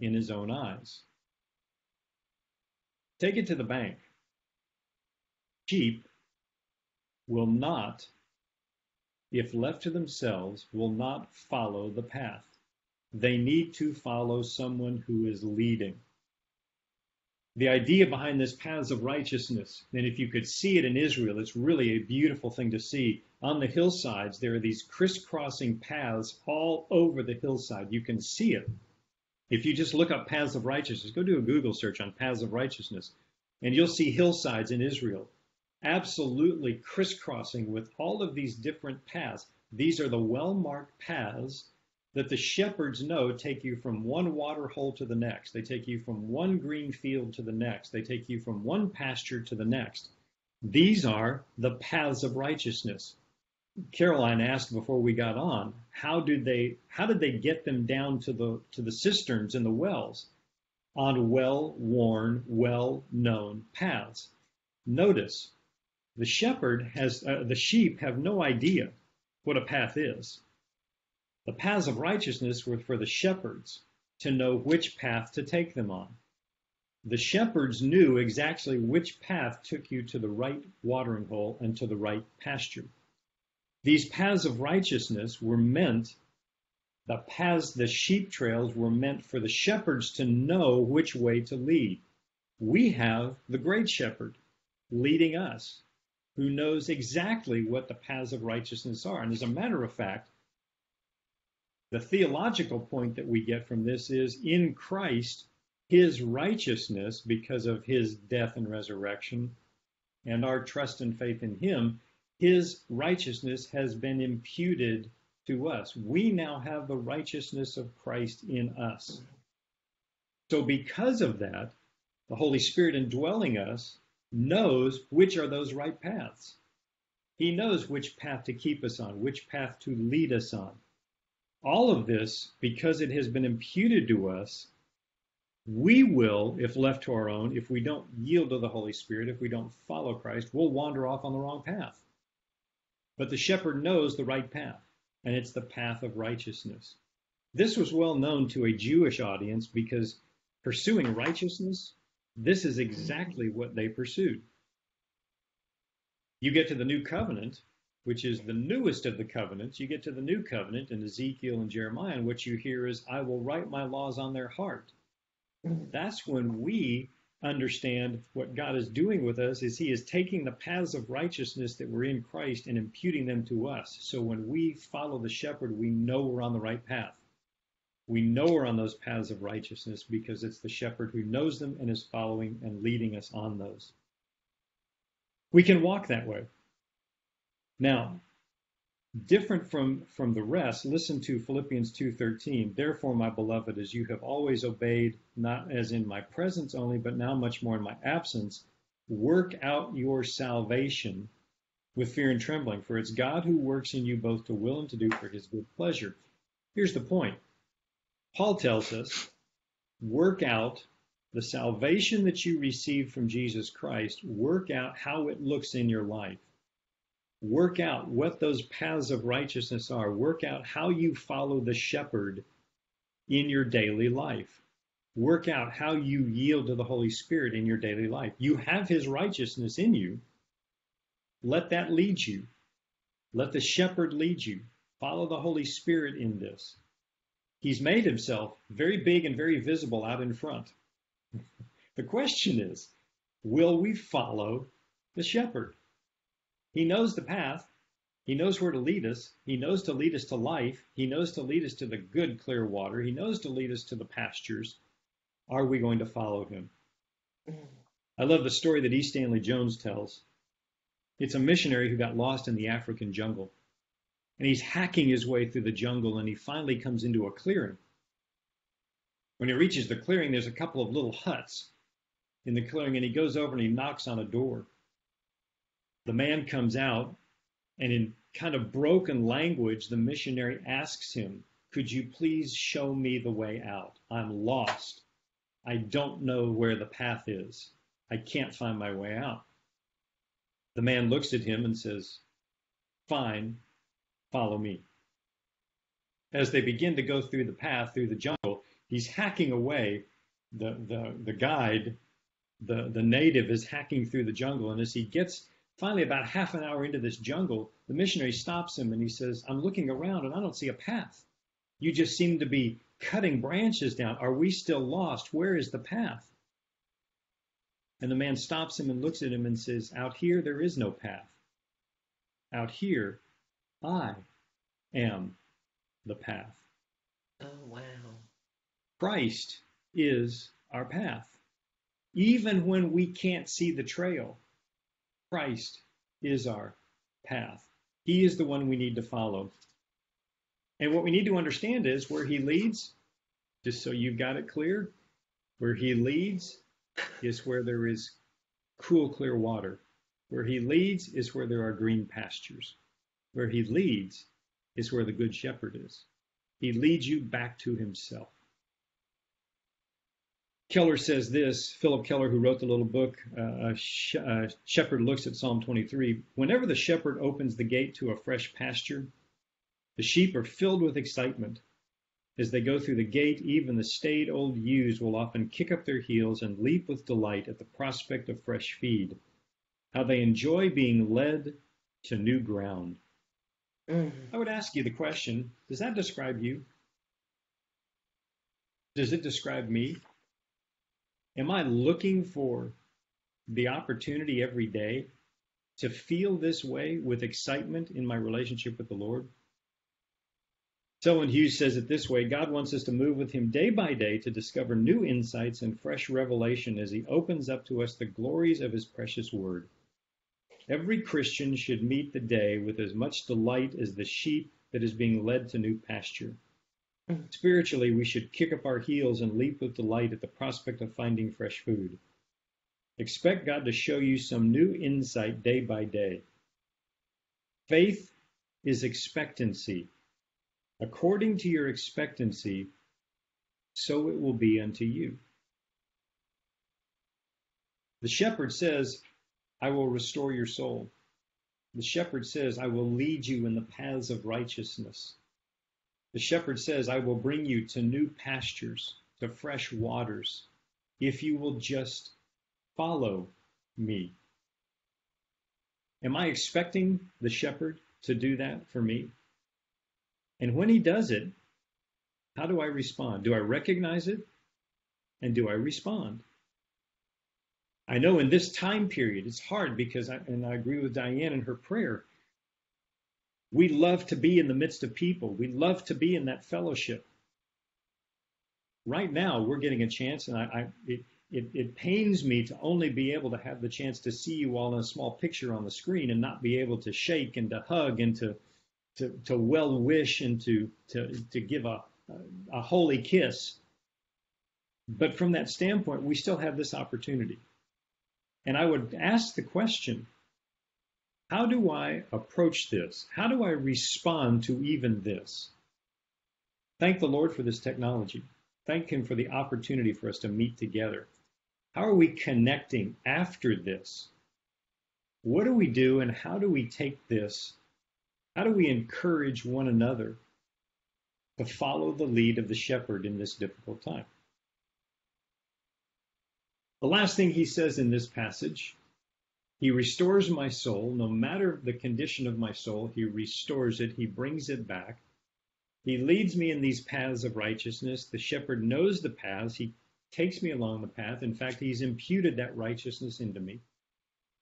S2: in his own eyes. Take it to the bank. Sheep will not, if left to themselves, will not follow the path. They need to follow someone who is leading. The idea behind this paths of righteousness, and if you could see it in Israel, it's really a beautiful thing to see. On the hillsides, there are these crisscrossing paths all over the hillside. You can see it. If you just look up paths of righteousness, go do a Google search on paths of righteousness, and you'll see hillsides in Israel absolutely crisscrossing with all of these different paths. These are the well marked paths that the shepherds know take you from one water hole to the next. They take you from one green field to the next. They take you from one pasture to the next. These are the paths of righteousness. Caroline asked before we got on, how did they how did they get them down to the to the cisterns and the wells on well-worn, well-known paths? Notice, the shepherd has uh, the sheep have no idea what a path is. The paths of righteousness were for the shepherds to know which path to take them on. The shepherds knew exactly which path took you to the right watering hole and to the right pasture. These paths of righteousness were meant, the paths, the sheep trails were meant for the shepherds to know which way to lead. We have the great shepherd leading us, who knows exactly what the paths of righteousness are. And as a matter of fact, the theological point that we get from this is in Christ, his righteousness, because of his death and resurrection, and our trust and faith in him, his righteousness has been imputed to us. We now have the righteousness of Christ in us. So, because of that, the Holy Spirit indwelling us knows which are those right paths. He knows which path to keep us on, which path to lead us on. All of this, because it has been imputed to us, we will, if left to our own, if we don't yield to the Holy Spirit, if we don't follow Christ, we'll wander off on the wrong path. But the shepherd knows the right path, and it's the path of righteousness. This was well known to a Jewish audience because pursuing righteousness, this is exactly what they pursued. You get to the new covenant, which is the newest of the covenants. You get to the new covenant in Ezekiel and Jeremiah, and what you hear is, I will write my laws on their heart. That's when we understand what God is doing with us is He is taking the paths of righteousness that were in Christ and imputing them to us. So when we follow the shepherd, we know we're on the right path. We know we're on those paths of righteousness because it's the shepherd who knows them and is following and leading us on those. We can walk that way. Now, different from from the rest listen to philippians 2.13 therefore my beloved as you have always obeyed not as in my presence only but now much more in my absence work out your salvation with fear and trembling. For it's god who works in you both to will and to do for his good pleasure. Here's the point. Paul tells us work out the salvation that you received from jesus christ. Work out how it looks in your life Work out what those paths of righteousness are. Work out how you follow the shepherd in your daily life. Work out how you yield to the Holy Spirit in your daily life. You have his righteousness in you. Let that lead you. Let the shepherd lead you. Follow the Holy Spirit in this. He's made himself very big and very visible out in front. the question is, will we follow the shepherd? He knows the path. He knows where to lead us. He knows to lead us to life. He knows to lead us to the good, clear water. He knows to lead us to the pastures. Are we going to follow him? Mm. I love the story that E. Stanley Jones tells. It's a missionary who got lost in the African jungle. And he's hacking his way through the jungle and he finally comes into a clearing. When he reaches the clearing, there's a couple of little huts in the clearing and he goes over and he knocks on a door the man comes out, and in kind of broken language, the missionary asks him, Could you please show me the way out? I'm lost. I don't know where the path is. I can't find my way out. The man looks at him and says, Fine, follow me. As they begin to go through the path through the jungle, he's hacking away. The, the, the guide, the, the native, is hacking through the jungle. And as he gets Finally, about half an hour into this jungle, the missionary stops him and he says, I'm looking around and I don't see a path. You just seem to be cutting branches down. Are we still lost? Where is the path? And the man stops him and looks at him and says, Out here, there is no path. Out here, I am the path.
S1: Oh, wow.
S2: Christ is our path. Even when we can't see the trail, Christ is our path. He is the one we need to follow. And what we need to understand is where he leads, just so you've got it clear, where he leads is where there is cool, clear water. Where he leads is where there are green pastures. Where he leads is where the good shepherd is. He leads you back to himself. Keller says this, Phillip Keller, who wrote the little book, uh, uh, Shepherd Looks at Psalm 23. Whenever the shepherd opens the gate to a fresh pasture, the sheep are filled with excitement. As they go through the gate, even the staid old ewes will often kick up their heels and leap with delight at the prospect of fresh feed. How they enjoy being led to new ground. Mm-hmm. I would ask you the question Does that describe you? Does it describe me? Am I looking for the opportunity every day to feel this way with excitement in my relationship with the Lord? Selwyn Hughes says it this way God wants us to move with Him day by day to discover new insights and fresh revelation as He opens up to us the glories of His precious Word. Every Christian should meet the day with as much delight as the sheep that is being led to new pasture. Mm-hmm. Spiritually, we should kick up our heels and leap with delight at the prospect of finding fresh food. Expect God to show you some new insight day by day. Faith is expectancy. According to your expectancy, so it will be unto you. The shepherd says, I will restore your soul. The shepherd says, I will lead you in the paths of righteousness. The shepherd says, I will bring you to new pastures, to fresh waters, if you will just follow me. Am I expecting the shepherd to do that for me? And when he does it, how do I respond? Do I recognize it? And do I respond? I know in this time period it's hard because, I, and I agree with Diane in her prayer. We love to be in the midst of people. We love to be in that fellowship. Right now, we're getting a chance, and I, I it, it, it pains me to only be able to have the chance to see you all in a small picture on the screen and not be able to shake and to hug and to to, to well wish and to to to give a a holy kiss. But from that standpoint, we still have this opportunity. And I would ask the question how do I approach this? How do I respond to even this? Thank the Lord for this technology. Thank Him for the opportunity for us to meet together. How are we connecting after this? What do we do and how do we take this? How do we encourage one another to follow the lead of the shepherd in this difficult time? The last thing he says in this passage, he restores my soul. No matter the condition of my soul, he restores it, he brings it back. He leads me in these paths of righteousness. The shepherd knows the paths. He takes me along the path. In fact, he's imputed that righteousness into me.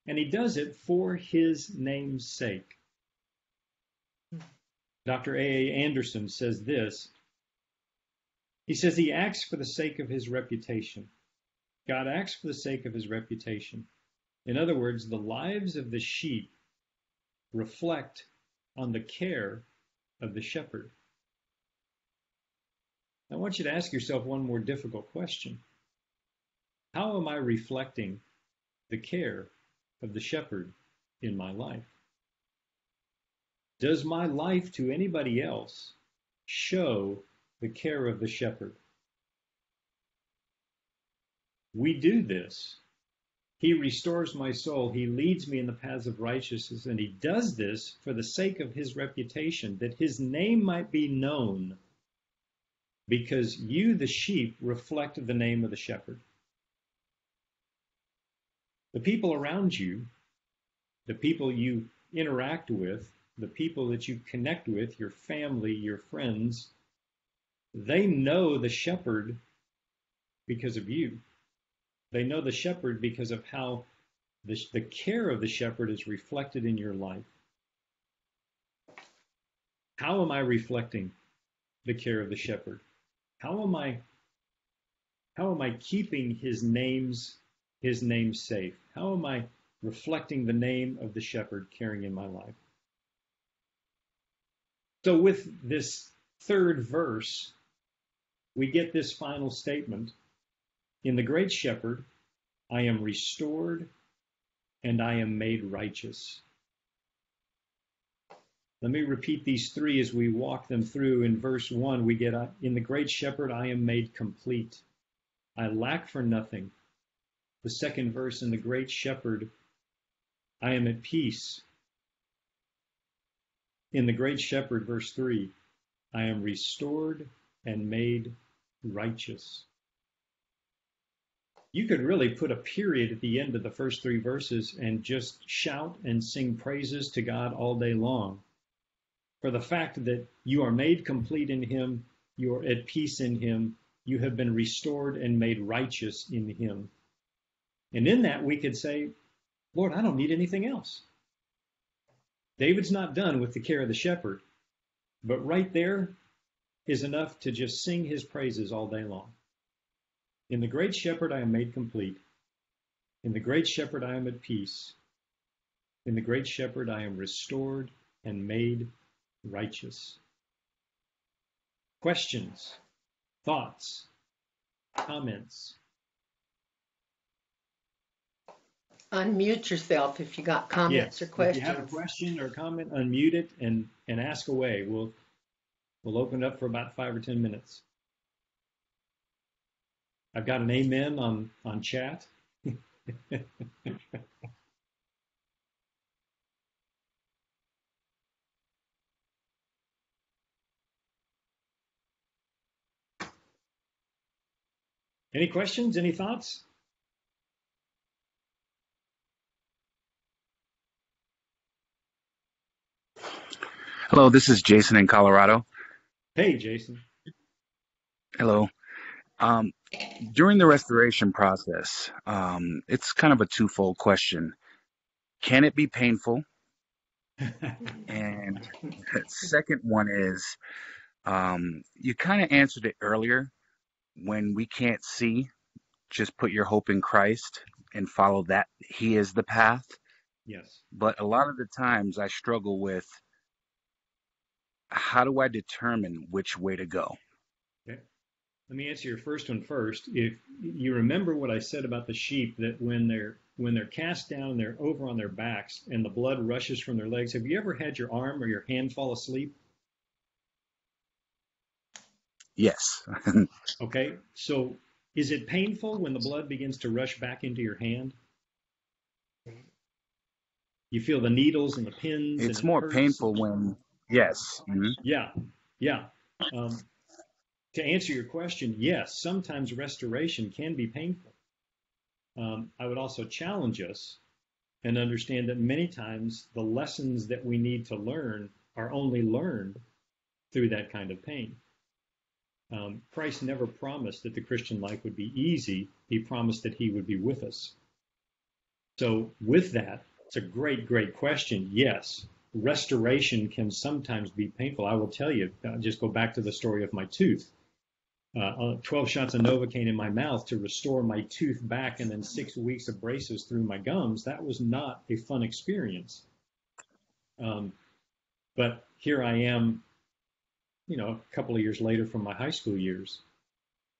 S2: And he does it for his name's sake. Dr. A. A. Anderson says this. He says he acts for the sake of his reputation. God acts for the sake of his reputation. In other words, the lives of the sheep reflect on the care of the shepherd. I want you to ask yourself one more difficult question. How am I reflecting the care of the shepherd in my life? Does my life to anybody else show the care of the shepherd? We do this. He restores my soul. He leads me in the paths of righteousness. And he does this for the sake of his reputation, that his name might be known, because you, the sheep, reflect the name of the shepherd. The people around you, the people you interact with, the people that you connect with, your family, your friends, they know the shepherd because of you. They know the shepherd because of how the, the care of the shepherd is reflected in your life. How am I reflecting the care of the shepherd? How am I how am I keeping his names his name safe? How am I reflecting the name of the shepherd caring in my life? So with this third verse, we get this final statement in the great shepherd, I am restored and I am made righteous. Let me repeat these three as we walk them through. In verse 1, we get, uh, In the great shepherd, I am made complete. I lack for nothing. The second verse, In the great shepherd, I am at peace. In the great shepherd, verse 3, I am restored and made righteous you could really put a period at the end of the first three verses and just shout and sing praises to God all day long for the fact that you are made complete in Him, you are at peace in Him, you have been restored and made righteous in Him. And in that, we could say, Lord, I don't need anything else. David's not done with the care of the shepherd, but right there is enough to just sing his praises all day long. In the great shepherd I am made complete. In the great shepherd I am at peace. In the great shepherd I am restored and made righteous. Questions, thoughts, comments?
S1: Unmute yourself if you got comments
S2: yes.
S1: or questions.
S2: If you have a question or comment, unmute it and, and ask away. We'll we'll open it up for about five or ten minutes. I've got an amen on, on chat. Any questions? Any thoughts?
S4: Hello, this is Jason in Colorado.
S2: Hey, Jason.
S4: Hello. Um, during the restoration process, um, it's kind of a twofold question. Can it be painful? And the second one is, um, you kind of answered it earlier. When we can't see, just put your hope in Christ and follow that. He is the path.
S2: yes.
S4: But a lot of the times I struggle with how do I determine which way to go?
S2: Let me answer your first one first. If you remember what I said about the sheep, that when they're when they're cast down, they're over on their backs, and the blood rushes from their legs. Have you ever had your arm or your hand fall asleep?
S4: Yes.
S2: Okay, so is it painful when the blood begins to rush back into your hand? You feel the needles and the pins. and
S4: it's
S2: it
S4: more painful when, yes. mhm.
S2: Yeah, yeah. Um, to answer your question, yes, sometimes restoration can be painful. Um, I would also challenge us and understand that many times the lessons that we need to learn are only learned through that kind of pain. Um, Christ never promised that the Christian life would be easy. He promised that he would be with us. So, with that, it's a great, great question. Yes, restoration can sometimes be painful. I will tell you, I'll just go back to the story of my tooth. Uh, 12 shots of Novocaine in my mouth to restore my tooth back, and then six weeks of braces through my gums. That was not a fun experience. Um, but here I am, you know, a couple of years later from my high school years.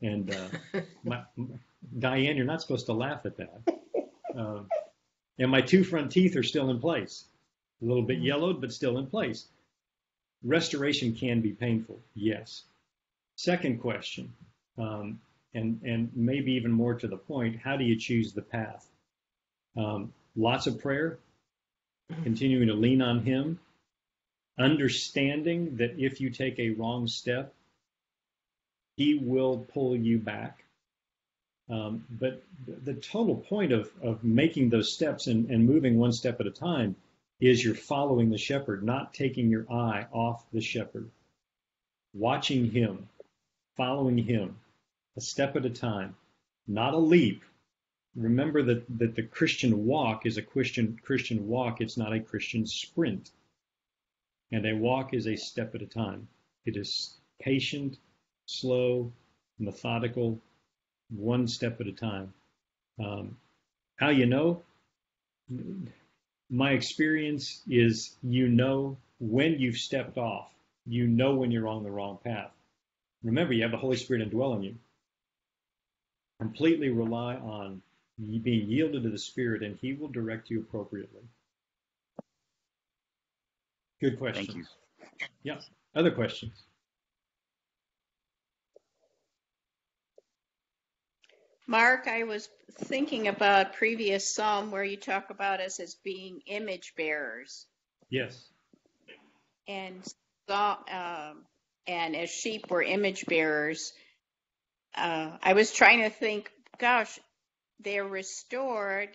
S2: And uh, my, Diane, you're not supposed to laugh at that. Uh, and my two front teeth are still in place, a little bit yellowed, but still in place. Restoration can be painful, yes. Second question, um, and and maybe even more to the point, how do you choose the path? Um, lots of prayer, continuing to lean on Him, understanding that if you take a wrong step, He will pull you back. Um, but the, the total point of, of making those steps and, and moving one step at a time is you're following the shepherd, not taking your eye off the shepherd, watching him, following him, a step at a time, not a leap. Remember that, that the Christian walk is a Christian Christian walk, it's not a Christian sprint. And a walk is a step at a time. It is patient, slow, methodical, one step at a time. Um, how you know? My experience is you know when you've stepped off. You know when you're on the wrong path. Remember, you have the Holy Spirit indwelling you. Completely rely on being yielded to the Spirit, and He will direct you appropriately. Good question.
S4: Thank you.
S2: Yeah. Other questions?
S5: Mark, I was thinking about a previous psalm where you talk about us as being image bearers,
S2: Yes.
S5: and saw, um, and as sheep we're image bearers. Uh, I was trying to think, gosh, they're restored,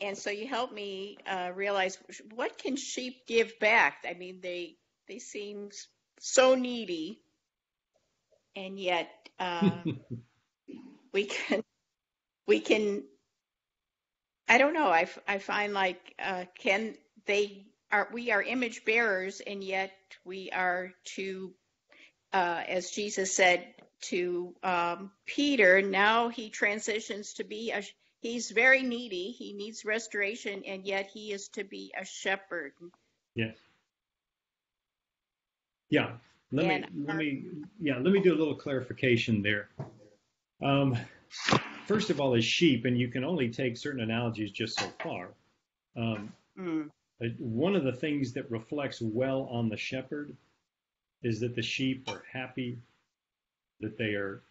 S5: and so you helped me uh, realize what can sheep give back. I mean, they they seem so needy, and yet. Uh, we can we can i don't know i, I find like uh, can they are we are image bearers and yet we are to uh, as jesus said to um, peter now he transitions to be a he's very needy he needs restoration and yet he is to be a shepherd
S2: Yes. Yeah. Let
S5: And
S2: me let
S5: our-
S2: me yeah let me do a little clarification there. Um, first of all, as sheep, and you can only take certain analogies just so far. Um,
S5: Mm,
S2: uh, one of the things that reflects well on the shepherd is that the sheep are happy, that they are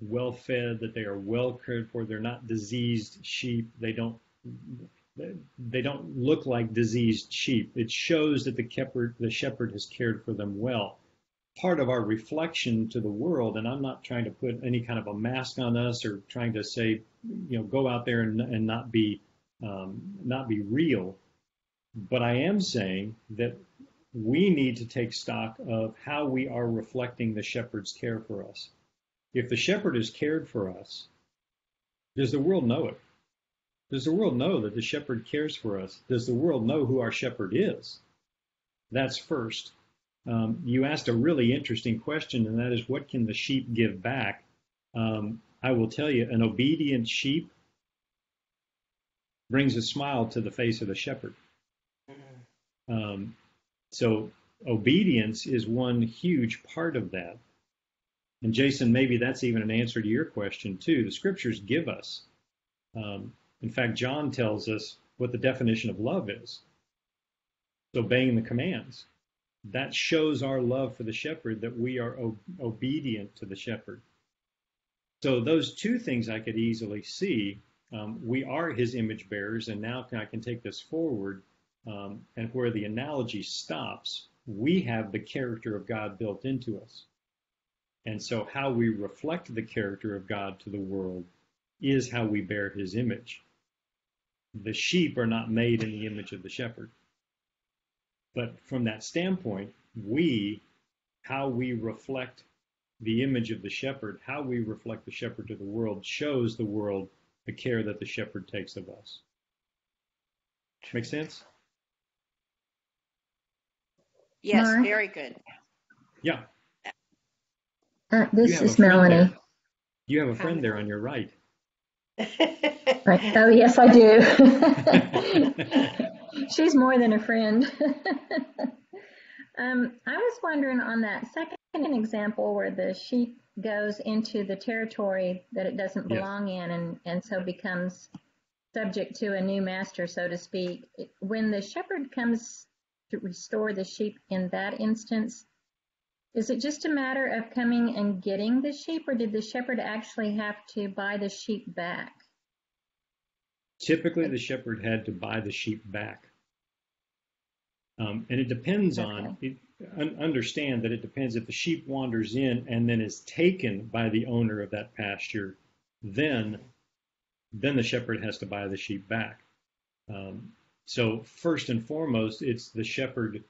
S2: well fed, that they are well cared for. They're not diseased sheep. They don't they don't look like diseased sheep. It shows that the shepherd the shepherd has cared for them well. Part of our reflection to the world, and I'm not trying to put any kind of a mask on us or trying to say, you know, go out there and, and not be um, not be real, but I am saying that we need to take stock of how we are reflecting the shepherd's care for us. if the shepherd has cared for us, does the world know it? Does the world know that the shepherd cares for us? Does the world know who our shepherd is? That's first. Um, you asked a really interesting question, and that is what can the sheep give back? Um, I will tell you, an obedient sheep brings a smile to the face of the shepherd. Um, so obedience is one huge part of that. And Jason, maybe that's even an answer to your question too. The scriptures give us. Um, in fact, John tells us what the definition of love is. It's obeying the commands. That shows our love for the shepherd that we are obedient to the shepherd. So those two things I could easily see. Um, we are his image bearers, and now I can take this forward. Um, and where the analogy stops, we have the character of God built into us. And so, how we reflect the character of God to the world is how we bear his image. The sheep are not made in the image of the shepherd. But from that standpoint, we, how we reflect the image of the shepherd, how we reflect the shepherd to the world, shows the world the care that the shepherd takes of us. Make sense?
S5: Yes,
S6: Mara?
S5: very good.
S2: Yeah.
S6: Uh, this is Melanie.
S2: there. You have a friend there on your right.
S6: Right. Oh, yes, I do. She's more than a friend. um, I was wondering on that second example where the sheep goes into the territory that it doesn't
S2: Yes.
S6: belong in and, and so becomes subject to a new master, so to speak. When the shepherd comes to restore the sheep in that instance, is it just a matter of coming and getting the sheep, or did the shepherd actually have to buy the sheep back?
S2: Typically, the shepherd had to buy the sheep back. Um, and it depends on, it, un, understand that it depends if the sheep wanders in and then is taken by the owner of that pasture, then, then the shepherd has to buy the sheep back. Um, so first and foremost, it's the shepherd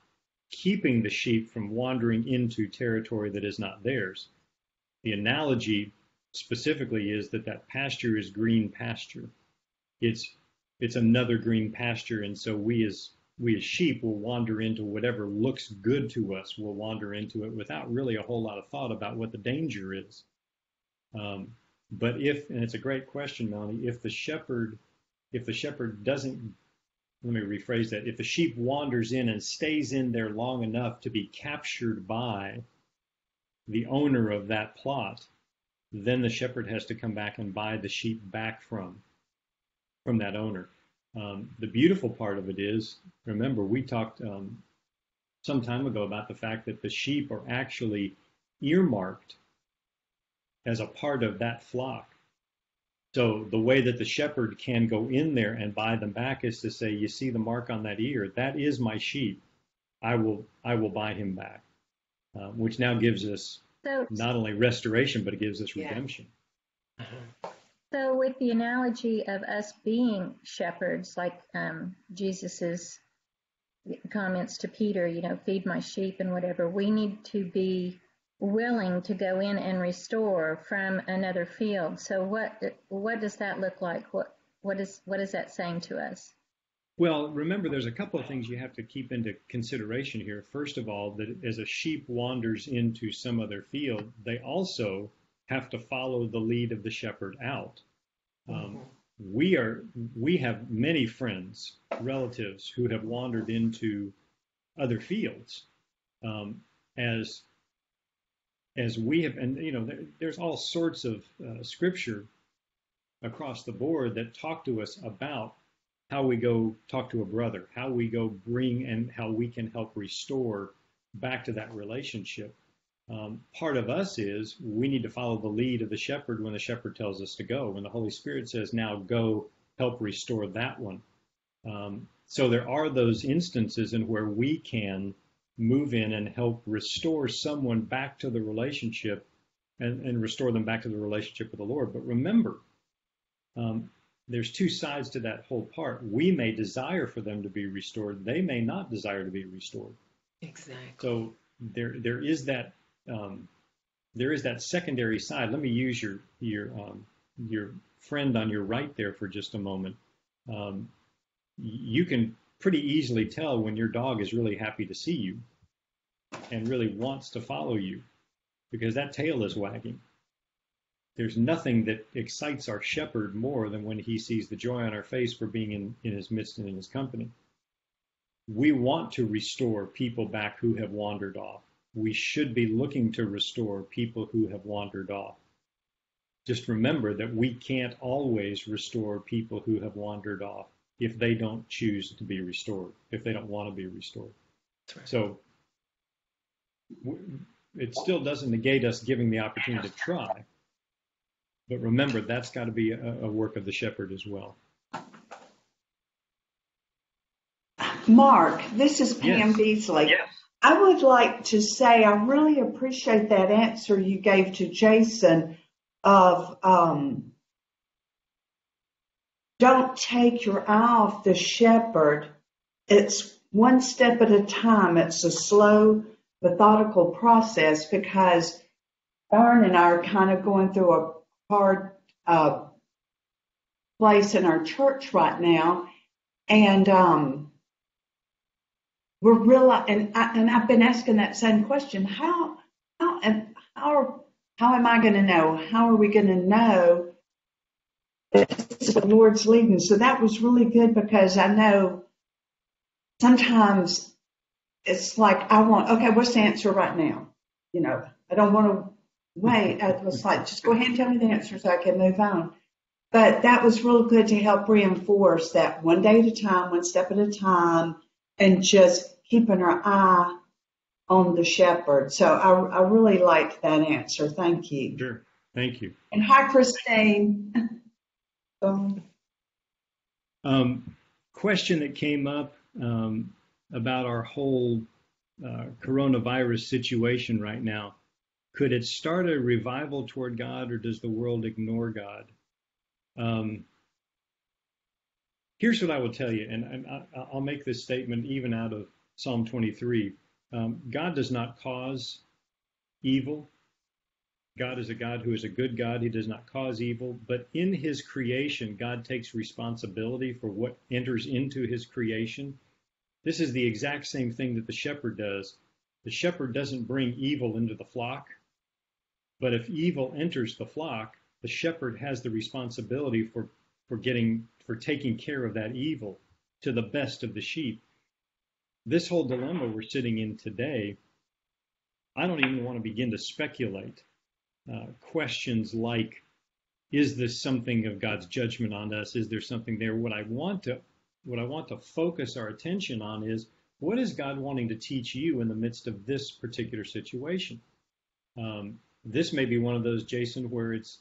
S2: keeping the sheep from wandering into territory that is not theirs. The analogy specifically is that that pasture is green pasture. It's it's another green pasture, and so we as we as sheep will wander into whatever looks good to us. We'll wander into it without really a whole lot of thought about what the danger is. Um, but if, and it's a great question, Melanie, if the shepherd, if the shepherd doesn't, let me rephrase that, if a sheep wanders in and stays in there long enough to be captured by the owner of that plot, then the shepherd has to come back and buy the sheep back from from that owner. Um, the beautiful part of it is, remember, we talked um, some time ago about the fact that the sheep are actually earmarked as a part of that flock. So the way that the shepherd can go in there and buy them back is to say, you see the mark on that ear, that is my sheep. I will I will buy him back, uh, which now gives us
S6: So,
S2: not only restoration, but it gives us
S1: Yeah.
S2: redemption.
S6: so with the analogy of us being shepherds, like um, Jesus's comments to Peter, you know, feed my sheep and whatever, we need to be willing to go in and restore from another field. So what what does that look like? What what is what is that saying to us?
S2: Well, remember, there's a couple of things you have to keep into consideration here. First of all, that as a sheep wanders into some other field, they also have to follow the lead of the shepherd out. Um, we are we have many friends, relatives who have wandered into other fields um, as as we have, and you know, there, there's all sorts of uh, scripture across the board that talk to us about how we go talk to a brother, how we go bring and how we can help restore back to that relationship. Um, part of us is we need to follow the lead of the shepherd when the shepherd tells us to go. When the Holy Spirit says, now go help restore that one. Um, so there are those instances in where we can move in and help restore someone back to the relationship and, and restore them back to the relationship with the Lord. But remember, um, there's two sides to that whole part. We may desire for them to be restored. They may not desire to be restored.
S1: Exactly.
S2: So there there is that um, there is that secondary side. Let me use your your um, your friend on your right there for just a moment. Um, you can pretty easily tell when your dog is really happy to see you and really wants to follow you because that tail is wagging. There's nothing that excites our shepherd more than when he sees the joy on our face for being in, in his midst and in his company. We want to restore people back who have wandered off. We should be looking to restore people who have wandered off. Just remember that we can't always restore people who have wandered off if they don't choose to be restored, if they don't want to be restored.
S7: Right.
S2: So it still doesn't negate us giving the opportunity to try. But remember, that's got to be a, a work of the shepherd as well.
S8: Mark, this is Pam
S2: Yes.
S8: Beasley.
S7: Yes.
S8: I would like to say I really appreciate that answer you gave to Jason of um, don't take your eye off the shepherd. It's one step at a time. It's a slow, methodical process because Barn and I are kind of going through a hard uh, place in our church right now. And um, we're real, and I, and I've been asking that same question. How how and how how am I going to know? How are we going to know that this is the Lord's leading? So that was really good because I know sometimes it's like I want okay, what's the answer right now? You know, I don't want to wait. I was like, just go ahead and tell me the answer so I can move on. But that was real good to help reinforce that one day at a time, one step at a time, and just keeping our eye on the shepherd. So I, I really liked that answer. Thank you.
S2: Sure. Thank you.
S8: And hi, Christine. Um,
S2: Um, question that came up um, about our whole uh, coronavirus situation right now. Could it start a revival toward God, or does the world ignore God? Um, here's what I will tell you, and, I, I'll make this statement even out of Psalm 23. Um, God does not cause evil. God is a God who is a good God. He does not cause evil. But in his creation, God takes responsibility for what enters into his creation. This is the exact same thing that the shepherd does. The shepherd doesn't bring evil into the flock. But if evil enters the flock, the shepherd has the responsibility for, for getting for taking care of that evil to the best of the sheep. This whole dilemma we're sitting in today, I don't even want to begin to speculate. Uh, questions like, is this something of God's judgment on us? Is there something there? What I want to what I want to focus our attention on is what is God wanting to teach you in the midst of this particular situation? Um, this may be one of those, Jason, where it's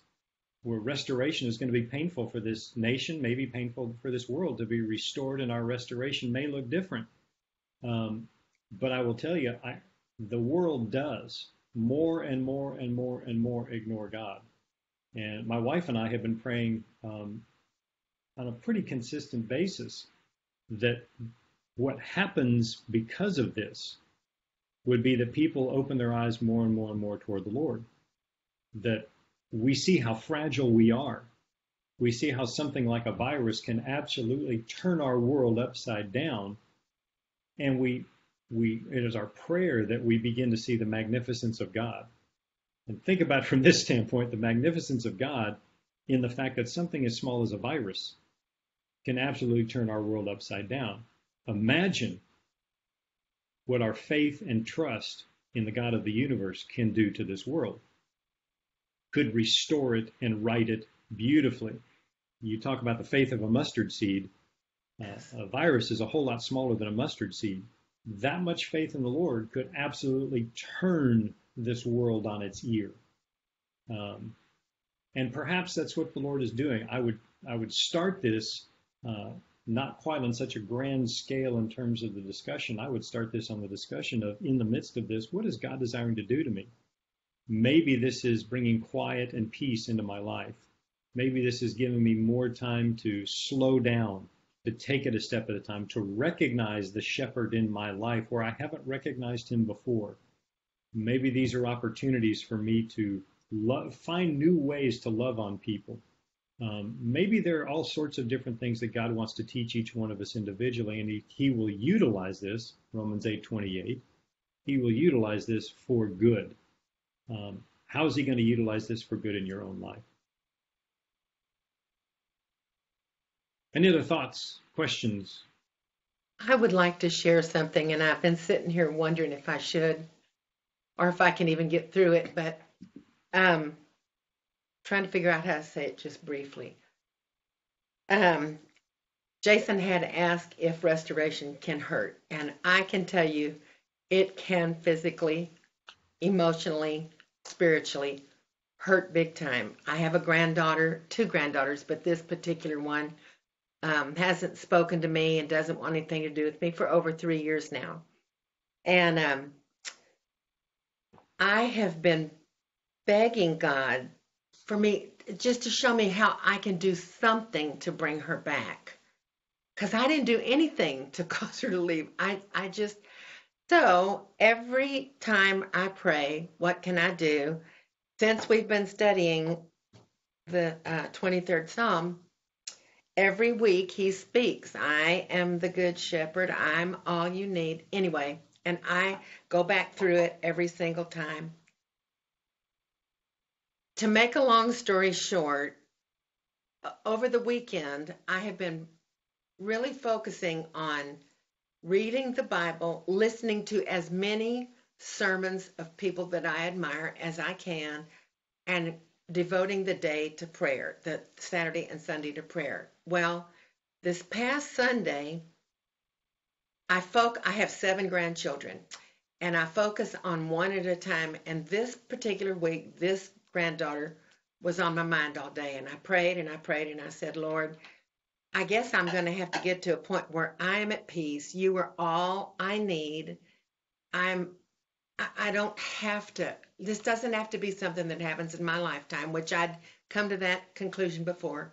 S2: where restoration is going to be painful for this nation, maybe painful for this world to be restored, and our restoration may look different. Um, but I will tell you, I, the world does more and more and more and more ignore God. And my wife and I have been praying um, on a pretty consistent basis that what happens because of this would be that people open their eyes more and more and more toward the Lord. That we see how fragile we are. We see how something like a virus can absolutely turn our world upside down. And we, we, it is our prayer that we begin to see the magnificence of God. And think about from this standpoint the magnificence of God in the fact that something as small as a virus can absolutely turn our world upside down. Imagine what our faith and trust in the God of the universe can do to this world. Could restore it and right it beautifully. You talk about the faith of a mustard seed. Uh, a virus is a whole lot smaller than a mustard seed. That much faith in the Lord could absolutely turn this world on its ear. Um, and perhaps that's what the Lord is doing. I would I would start this uh, not quite on such a grand scale in terms of the discussion. I would start this on the discussion of in the midst of this, what is God desiring to do to me? Maybe this is bringing quiet and peace into my life. Maybe this is giving me more time to slow down, to take it a step at a time, to recognize the shepherd in my life where I haven't recognized him before. maybe these are opportunities for me to love, find new ways to love on people. Um, maybe there are all sorts of different things that God wants to teach each one of us individually, and He, he will utilize this, Romans 8:28. He will utilize this for good. Um, how is He going to utilize this for good in your own life? Any other thoughts, questions?
S1: I would like to share something, and I've been sitting here wondering if I should or if I can even get through it, but um, trying to figure out how to say it just briefly. Um, Jason had asked if restoration can hurt, and I can tell you it can physically, emotionally, spiritually hurt big time. I have a granddaughter, two granddaughters, but this particular one um, hasn't spoken to me and doesn't want anything to do with me for over three years now. And um, I have been begging God for me just to show me how I can do something to bring her back. Because I didn't do anything to cause her to leave. I, I just, so every time I pray, what can I do? Since we've been studying the uh, 23rd Psalm, every week he speaks, I am the good shepherd, I'm all you need. Anyway, and I go back through it every single time. To make a long story short, over the weekend, I have been really focusing on reading the Bible, listening to as many sermons of people that I admire as I can, and devoting the day to prayer, the Saturday and Sunday to prayer. Well, this past Sunday, I folk I have seven grandchildren and I focus on one at a time. And this particular week, this granddaughter was on my mind all day. And I prayed and I prayed and I said, Lord, I guess I'm going to have to get to a point where I am at peace. You are all I need. I'm I don't have to, this doesn't have to be something that happens in my lifetime, which I'd come to that conclusion before.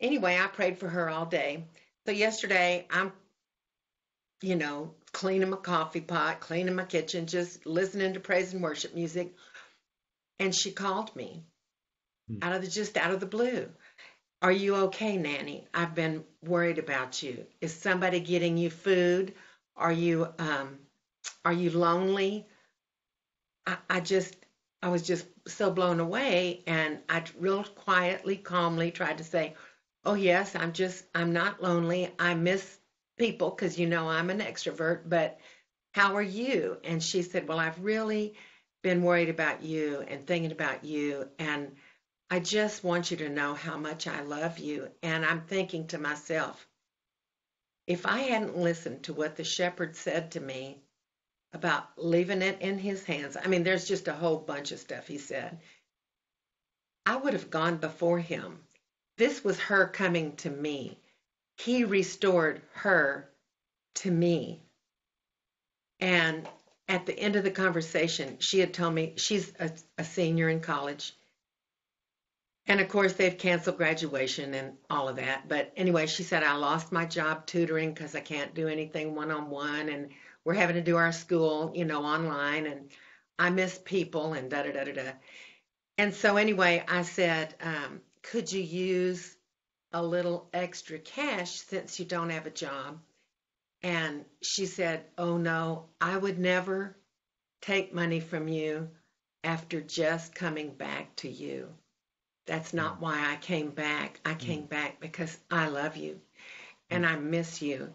S1: Anyway, I prayed for her all day. So yesterday, I'm, you know, cleaning my coffee pot, cleaning my kitchen, just listening to praise and worship music. And she called me hmm. out of the, just out of the blue. Are you okay, Nanny? I've been worried about you. Is somebody getting you food? Are you, um, are you lonely? I, I just, I was just so blown away. And I real quietly, calmly tried to say, Oh, yes, I'm just, I'm not lonely. I miss people because you know I'm an extrovert, but how are you? And she said, Well, I've really been worried about you and thinking about you. And I just want you to know how much I love you. And I'm thinking to myself, if I hadn't listened to what the shepherd said to me about leaving it in his hands. I mean, there's just a whole bunch of stuff he said. I would have gone before him. This was her coming to me. He restored her to me. And at the end of the conversation, she had told me she's a, a senior in college. And of course, they've canceled graduation and all of that. But anyway, she said, I lost my job tutoring because I can't do anything one on one. And we're having to do our school, you know, online, and I miss people and da da da da da. And so anyway, I said, um, could you use a little extra cash since you don't have a job? And she said, oh no, I would never take money from you after just coming back to you. That's not mm. why I came back. I came mm. back because I love you and mm. I miss you.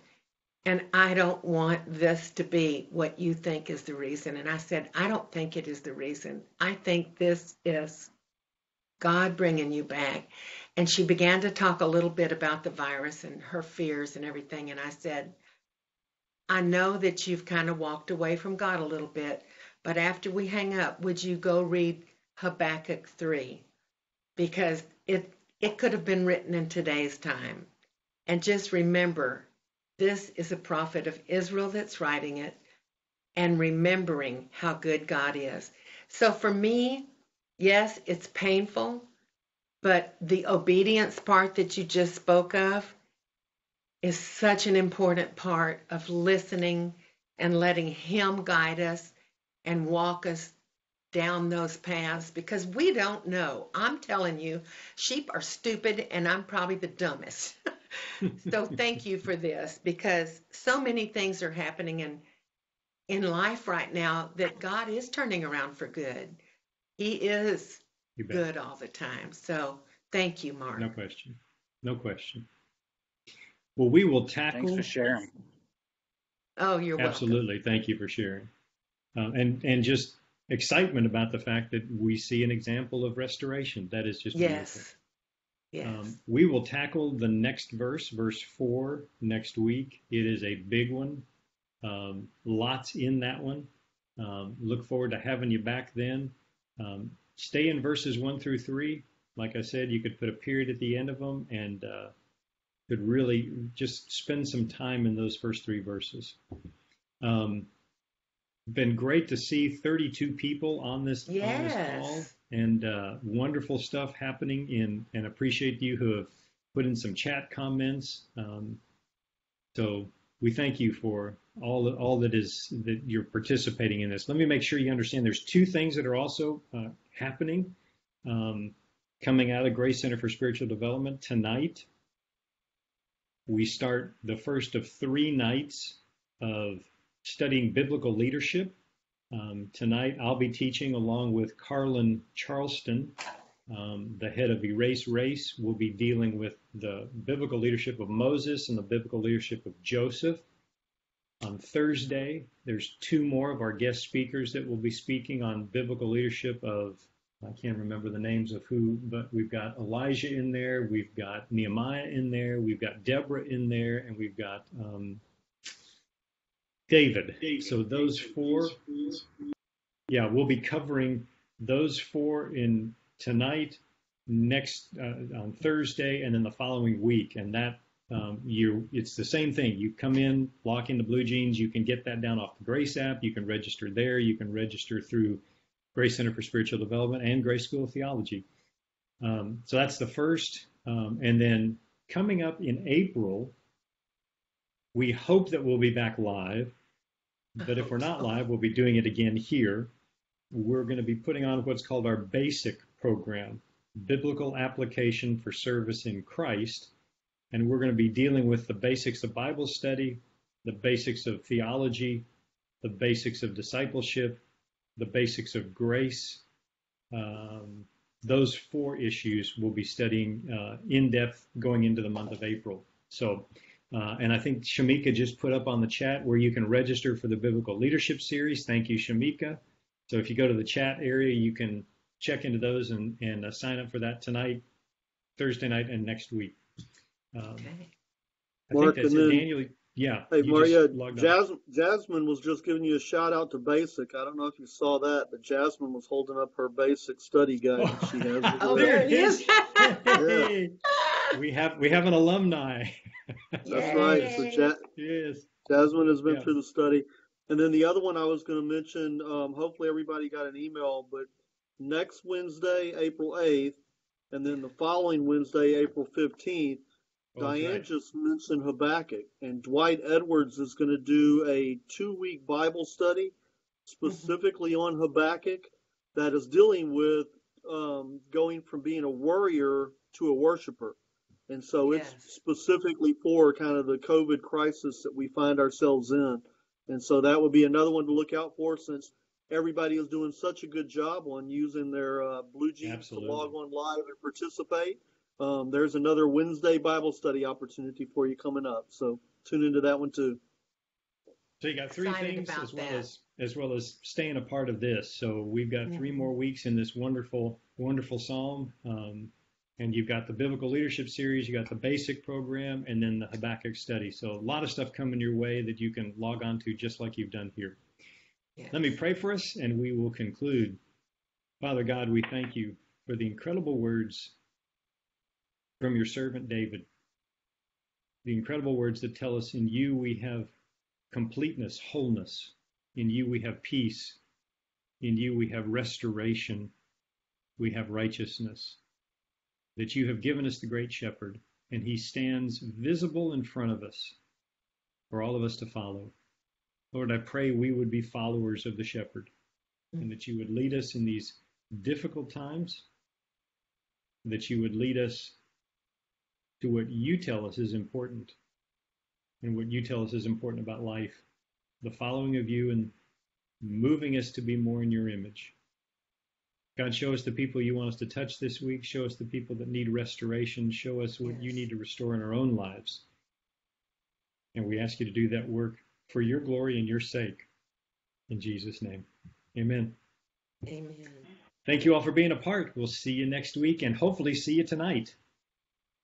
S1: And I don't want this to be what you think is the reason. And I said, I don't think it is the reason. I think this is God bringing you back. And she began to talk a little bit about the virus and her fears and everything. And I said, I know that you've kind of walked away from God a little bit, but after we hang up, would you go read Habakkuk 3? Because it, it could have been written in today's time. And just remember, this is a prophet of Israel that's writing it and remembering how good God is. So for me, yes, it's painful, but the obedience part that you just spoke of is such an important part of listening and letting Him guide us and walk us down those paths because we don't know. I'm telling you, sheep are stupid and I'm probably the dumbest. so thank you for this because so many things are happening in in life right now that God is turning around for good. He is good all the time. So thank you, Mark.
S2: No question. No question. Well, we will tackle.
S4: Thanks for sharing.
S1: Oh, you're welcome.
S2: Absolutely. Thank you for sharing. Uh, and and just excitement about the fact that we see an example of restoration. That is just beautiful.
S1: Yes.
S2: Um, we will tackle the next verse, verse four, next week. It is a big one. Um, lots in that one. Um, look forward to having you back then. Um, stay in verses one through three. Like I said, you could put a period at the end of them and uh, could really just spend some time in those first three verses. Um, been great to see 32 people on this on this call and uh, wonderful stuff happening in and appreciate you who have put in some chat comments um, so we thank you for all all that is that you're participating in this. Let me make sure you understand there's two things that are also uh, happening um, coming out of grace center for spiritual development tonight. We start the first of three nights of studying biblical leadership um, tonight, I'll be teaching along with Carlin Charleston, um, the head of Erase Race. We'll be dealing with the biblical leadership of Moses and the biblical leadership of Joseph. On Thursday, there's two more of our guest speakers that will be speaking on biblical leadership of, I can't remember the names of who, but we've got Elijah in there, we've got Nehemiah in there, we've got Deborah in there, and we've got um, David. So those four, yeah, we'll be covering those four in tonight, next uh, on Thursday, and then the following week. And that um, you, it's the same thing. You come in, lock into Blue Jeans. You can get that down off the Grace app. You can register there. You can register through Grace Center for Spiritual Development and Grace School of Theology. Um, so that's the first. Um, and then coming up in April, we hope that we'll be back live. But if we're not live, we'll be doing it again here. We're going to be putting on what's called our basic program, Biblical Application for Service in Christ. And we're going to be dealing with the basics of Bible study, the basics of theology, the basics of discipleship, the basics of grace. Um, those four issues we'll be studying uh, in depth going into the month of April. So, uh, and I think Shamika just put up on the chat where you can register for the Biblical Leadership Series. Thank you, Shamika. So if you go to the chat area, you can check into those and, and uh, sign up for that tonight, Thursday night, and next week. Um,
S1: Okay.
S2: I
S3: Mark,
S2: think that's
S3: and
S2: it.
S3: then-
S2: Daniel, yeah.
S3: Hey,
S2: you
S3: Maria,
S2: just logged on.
S3: Jasmine, Jasmine was just giving you a shout out to Basic. I don't know if you saw that, but Jasmine was holding up her Basic study guide that she has.
S1: Oh, there it is.
S2: Hey, we have we have an alumni.
S3: That's right. So ja-
S2: yes.
S3: Jasmine has been
S2: Yeah.
S3: through the study. And then the other one I was going to mention, um, hopefully everybody got an email, but next Wednesday, April 8th, and then the following Wednesday, April 15th,
S2: Oh,
S3: Diane
S2: right.
S3: just mentioned Habakkuk, and Dwight Edwards is going to do a two week Bible study specifically on Habakkuk that is dealing with um, going from being a worrier to a worshiper. And so it's specifically for kind of the COVID crisis that we find ourselves in. And so that would be another one to look out for since everybody is doing such a good job on using their uh, Blue Jeans
S2: Absolutely.
S3: to log on live and participate. Um, there's another Wednesday Bible study opportunity for you coming up. So tune into that one too.
S2: So you got three
S1: Excited
S2: things as well
S1: that.
S2: as as well as staying a part of this. So we've got three more weeks in this wonderful wonderful psalm, um, and you've got the biblical leadership series, you got the basic program, and then the Habakkuk study. So a lot of stuff coming your way that you can log on to just like you've done here.
S1: Yes.
S2: Let me pray for us, and we will conclude. Father God, we thank you for the incredible words from your servant David. The incredible words that tell us in you we have completeness, wholeness. In you we have peace. In you we have restoration. We have righteousness. That you have given us the great shepherd, and he stands visible in front of us for all of us to follow. Lord, I pray we would be followers of the shepherd. and that you would lead us in these difficult times, that you would lead us to what you tell us is important and what you tell us is important about life, the following of you and moving us to be more in your image. God, show us the people you want us to touch this week. Show us the people that need restoration. Show us what you need to restore in our own lives. And we ask you to do that work for your glory and your sake. In Jesus' name. Amen.
S1: Amen.
S2: Thank you all for being a part. We'll see you next week and hopefully see you tonight.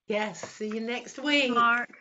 S1: Yes. See you next week.
S7: Mark.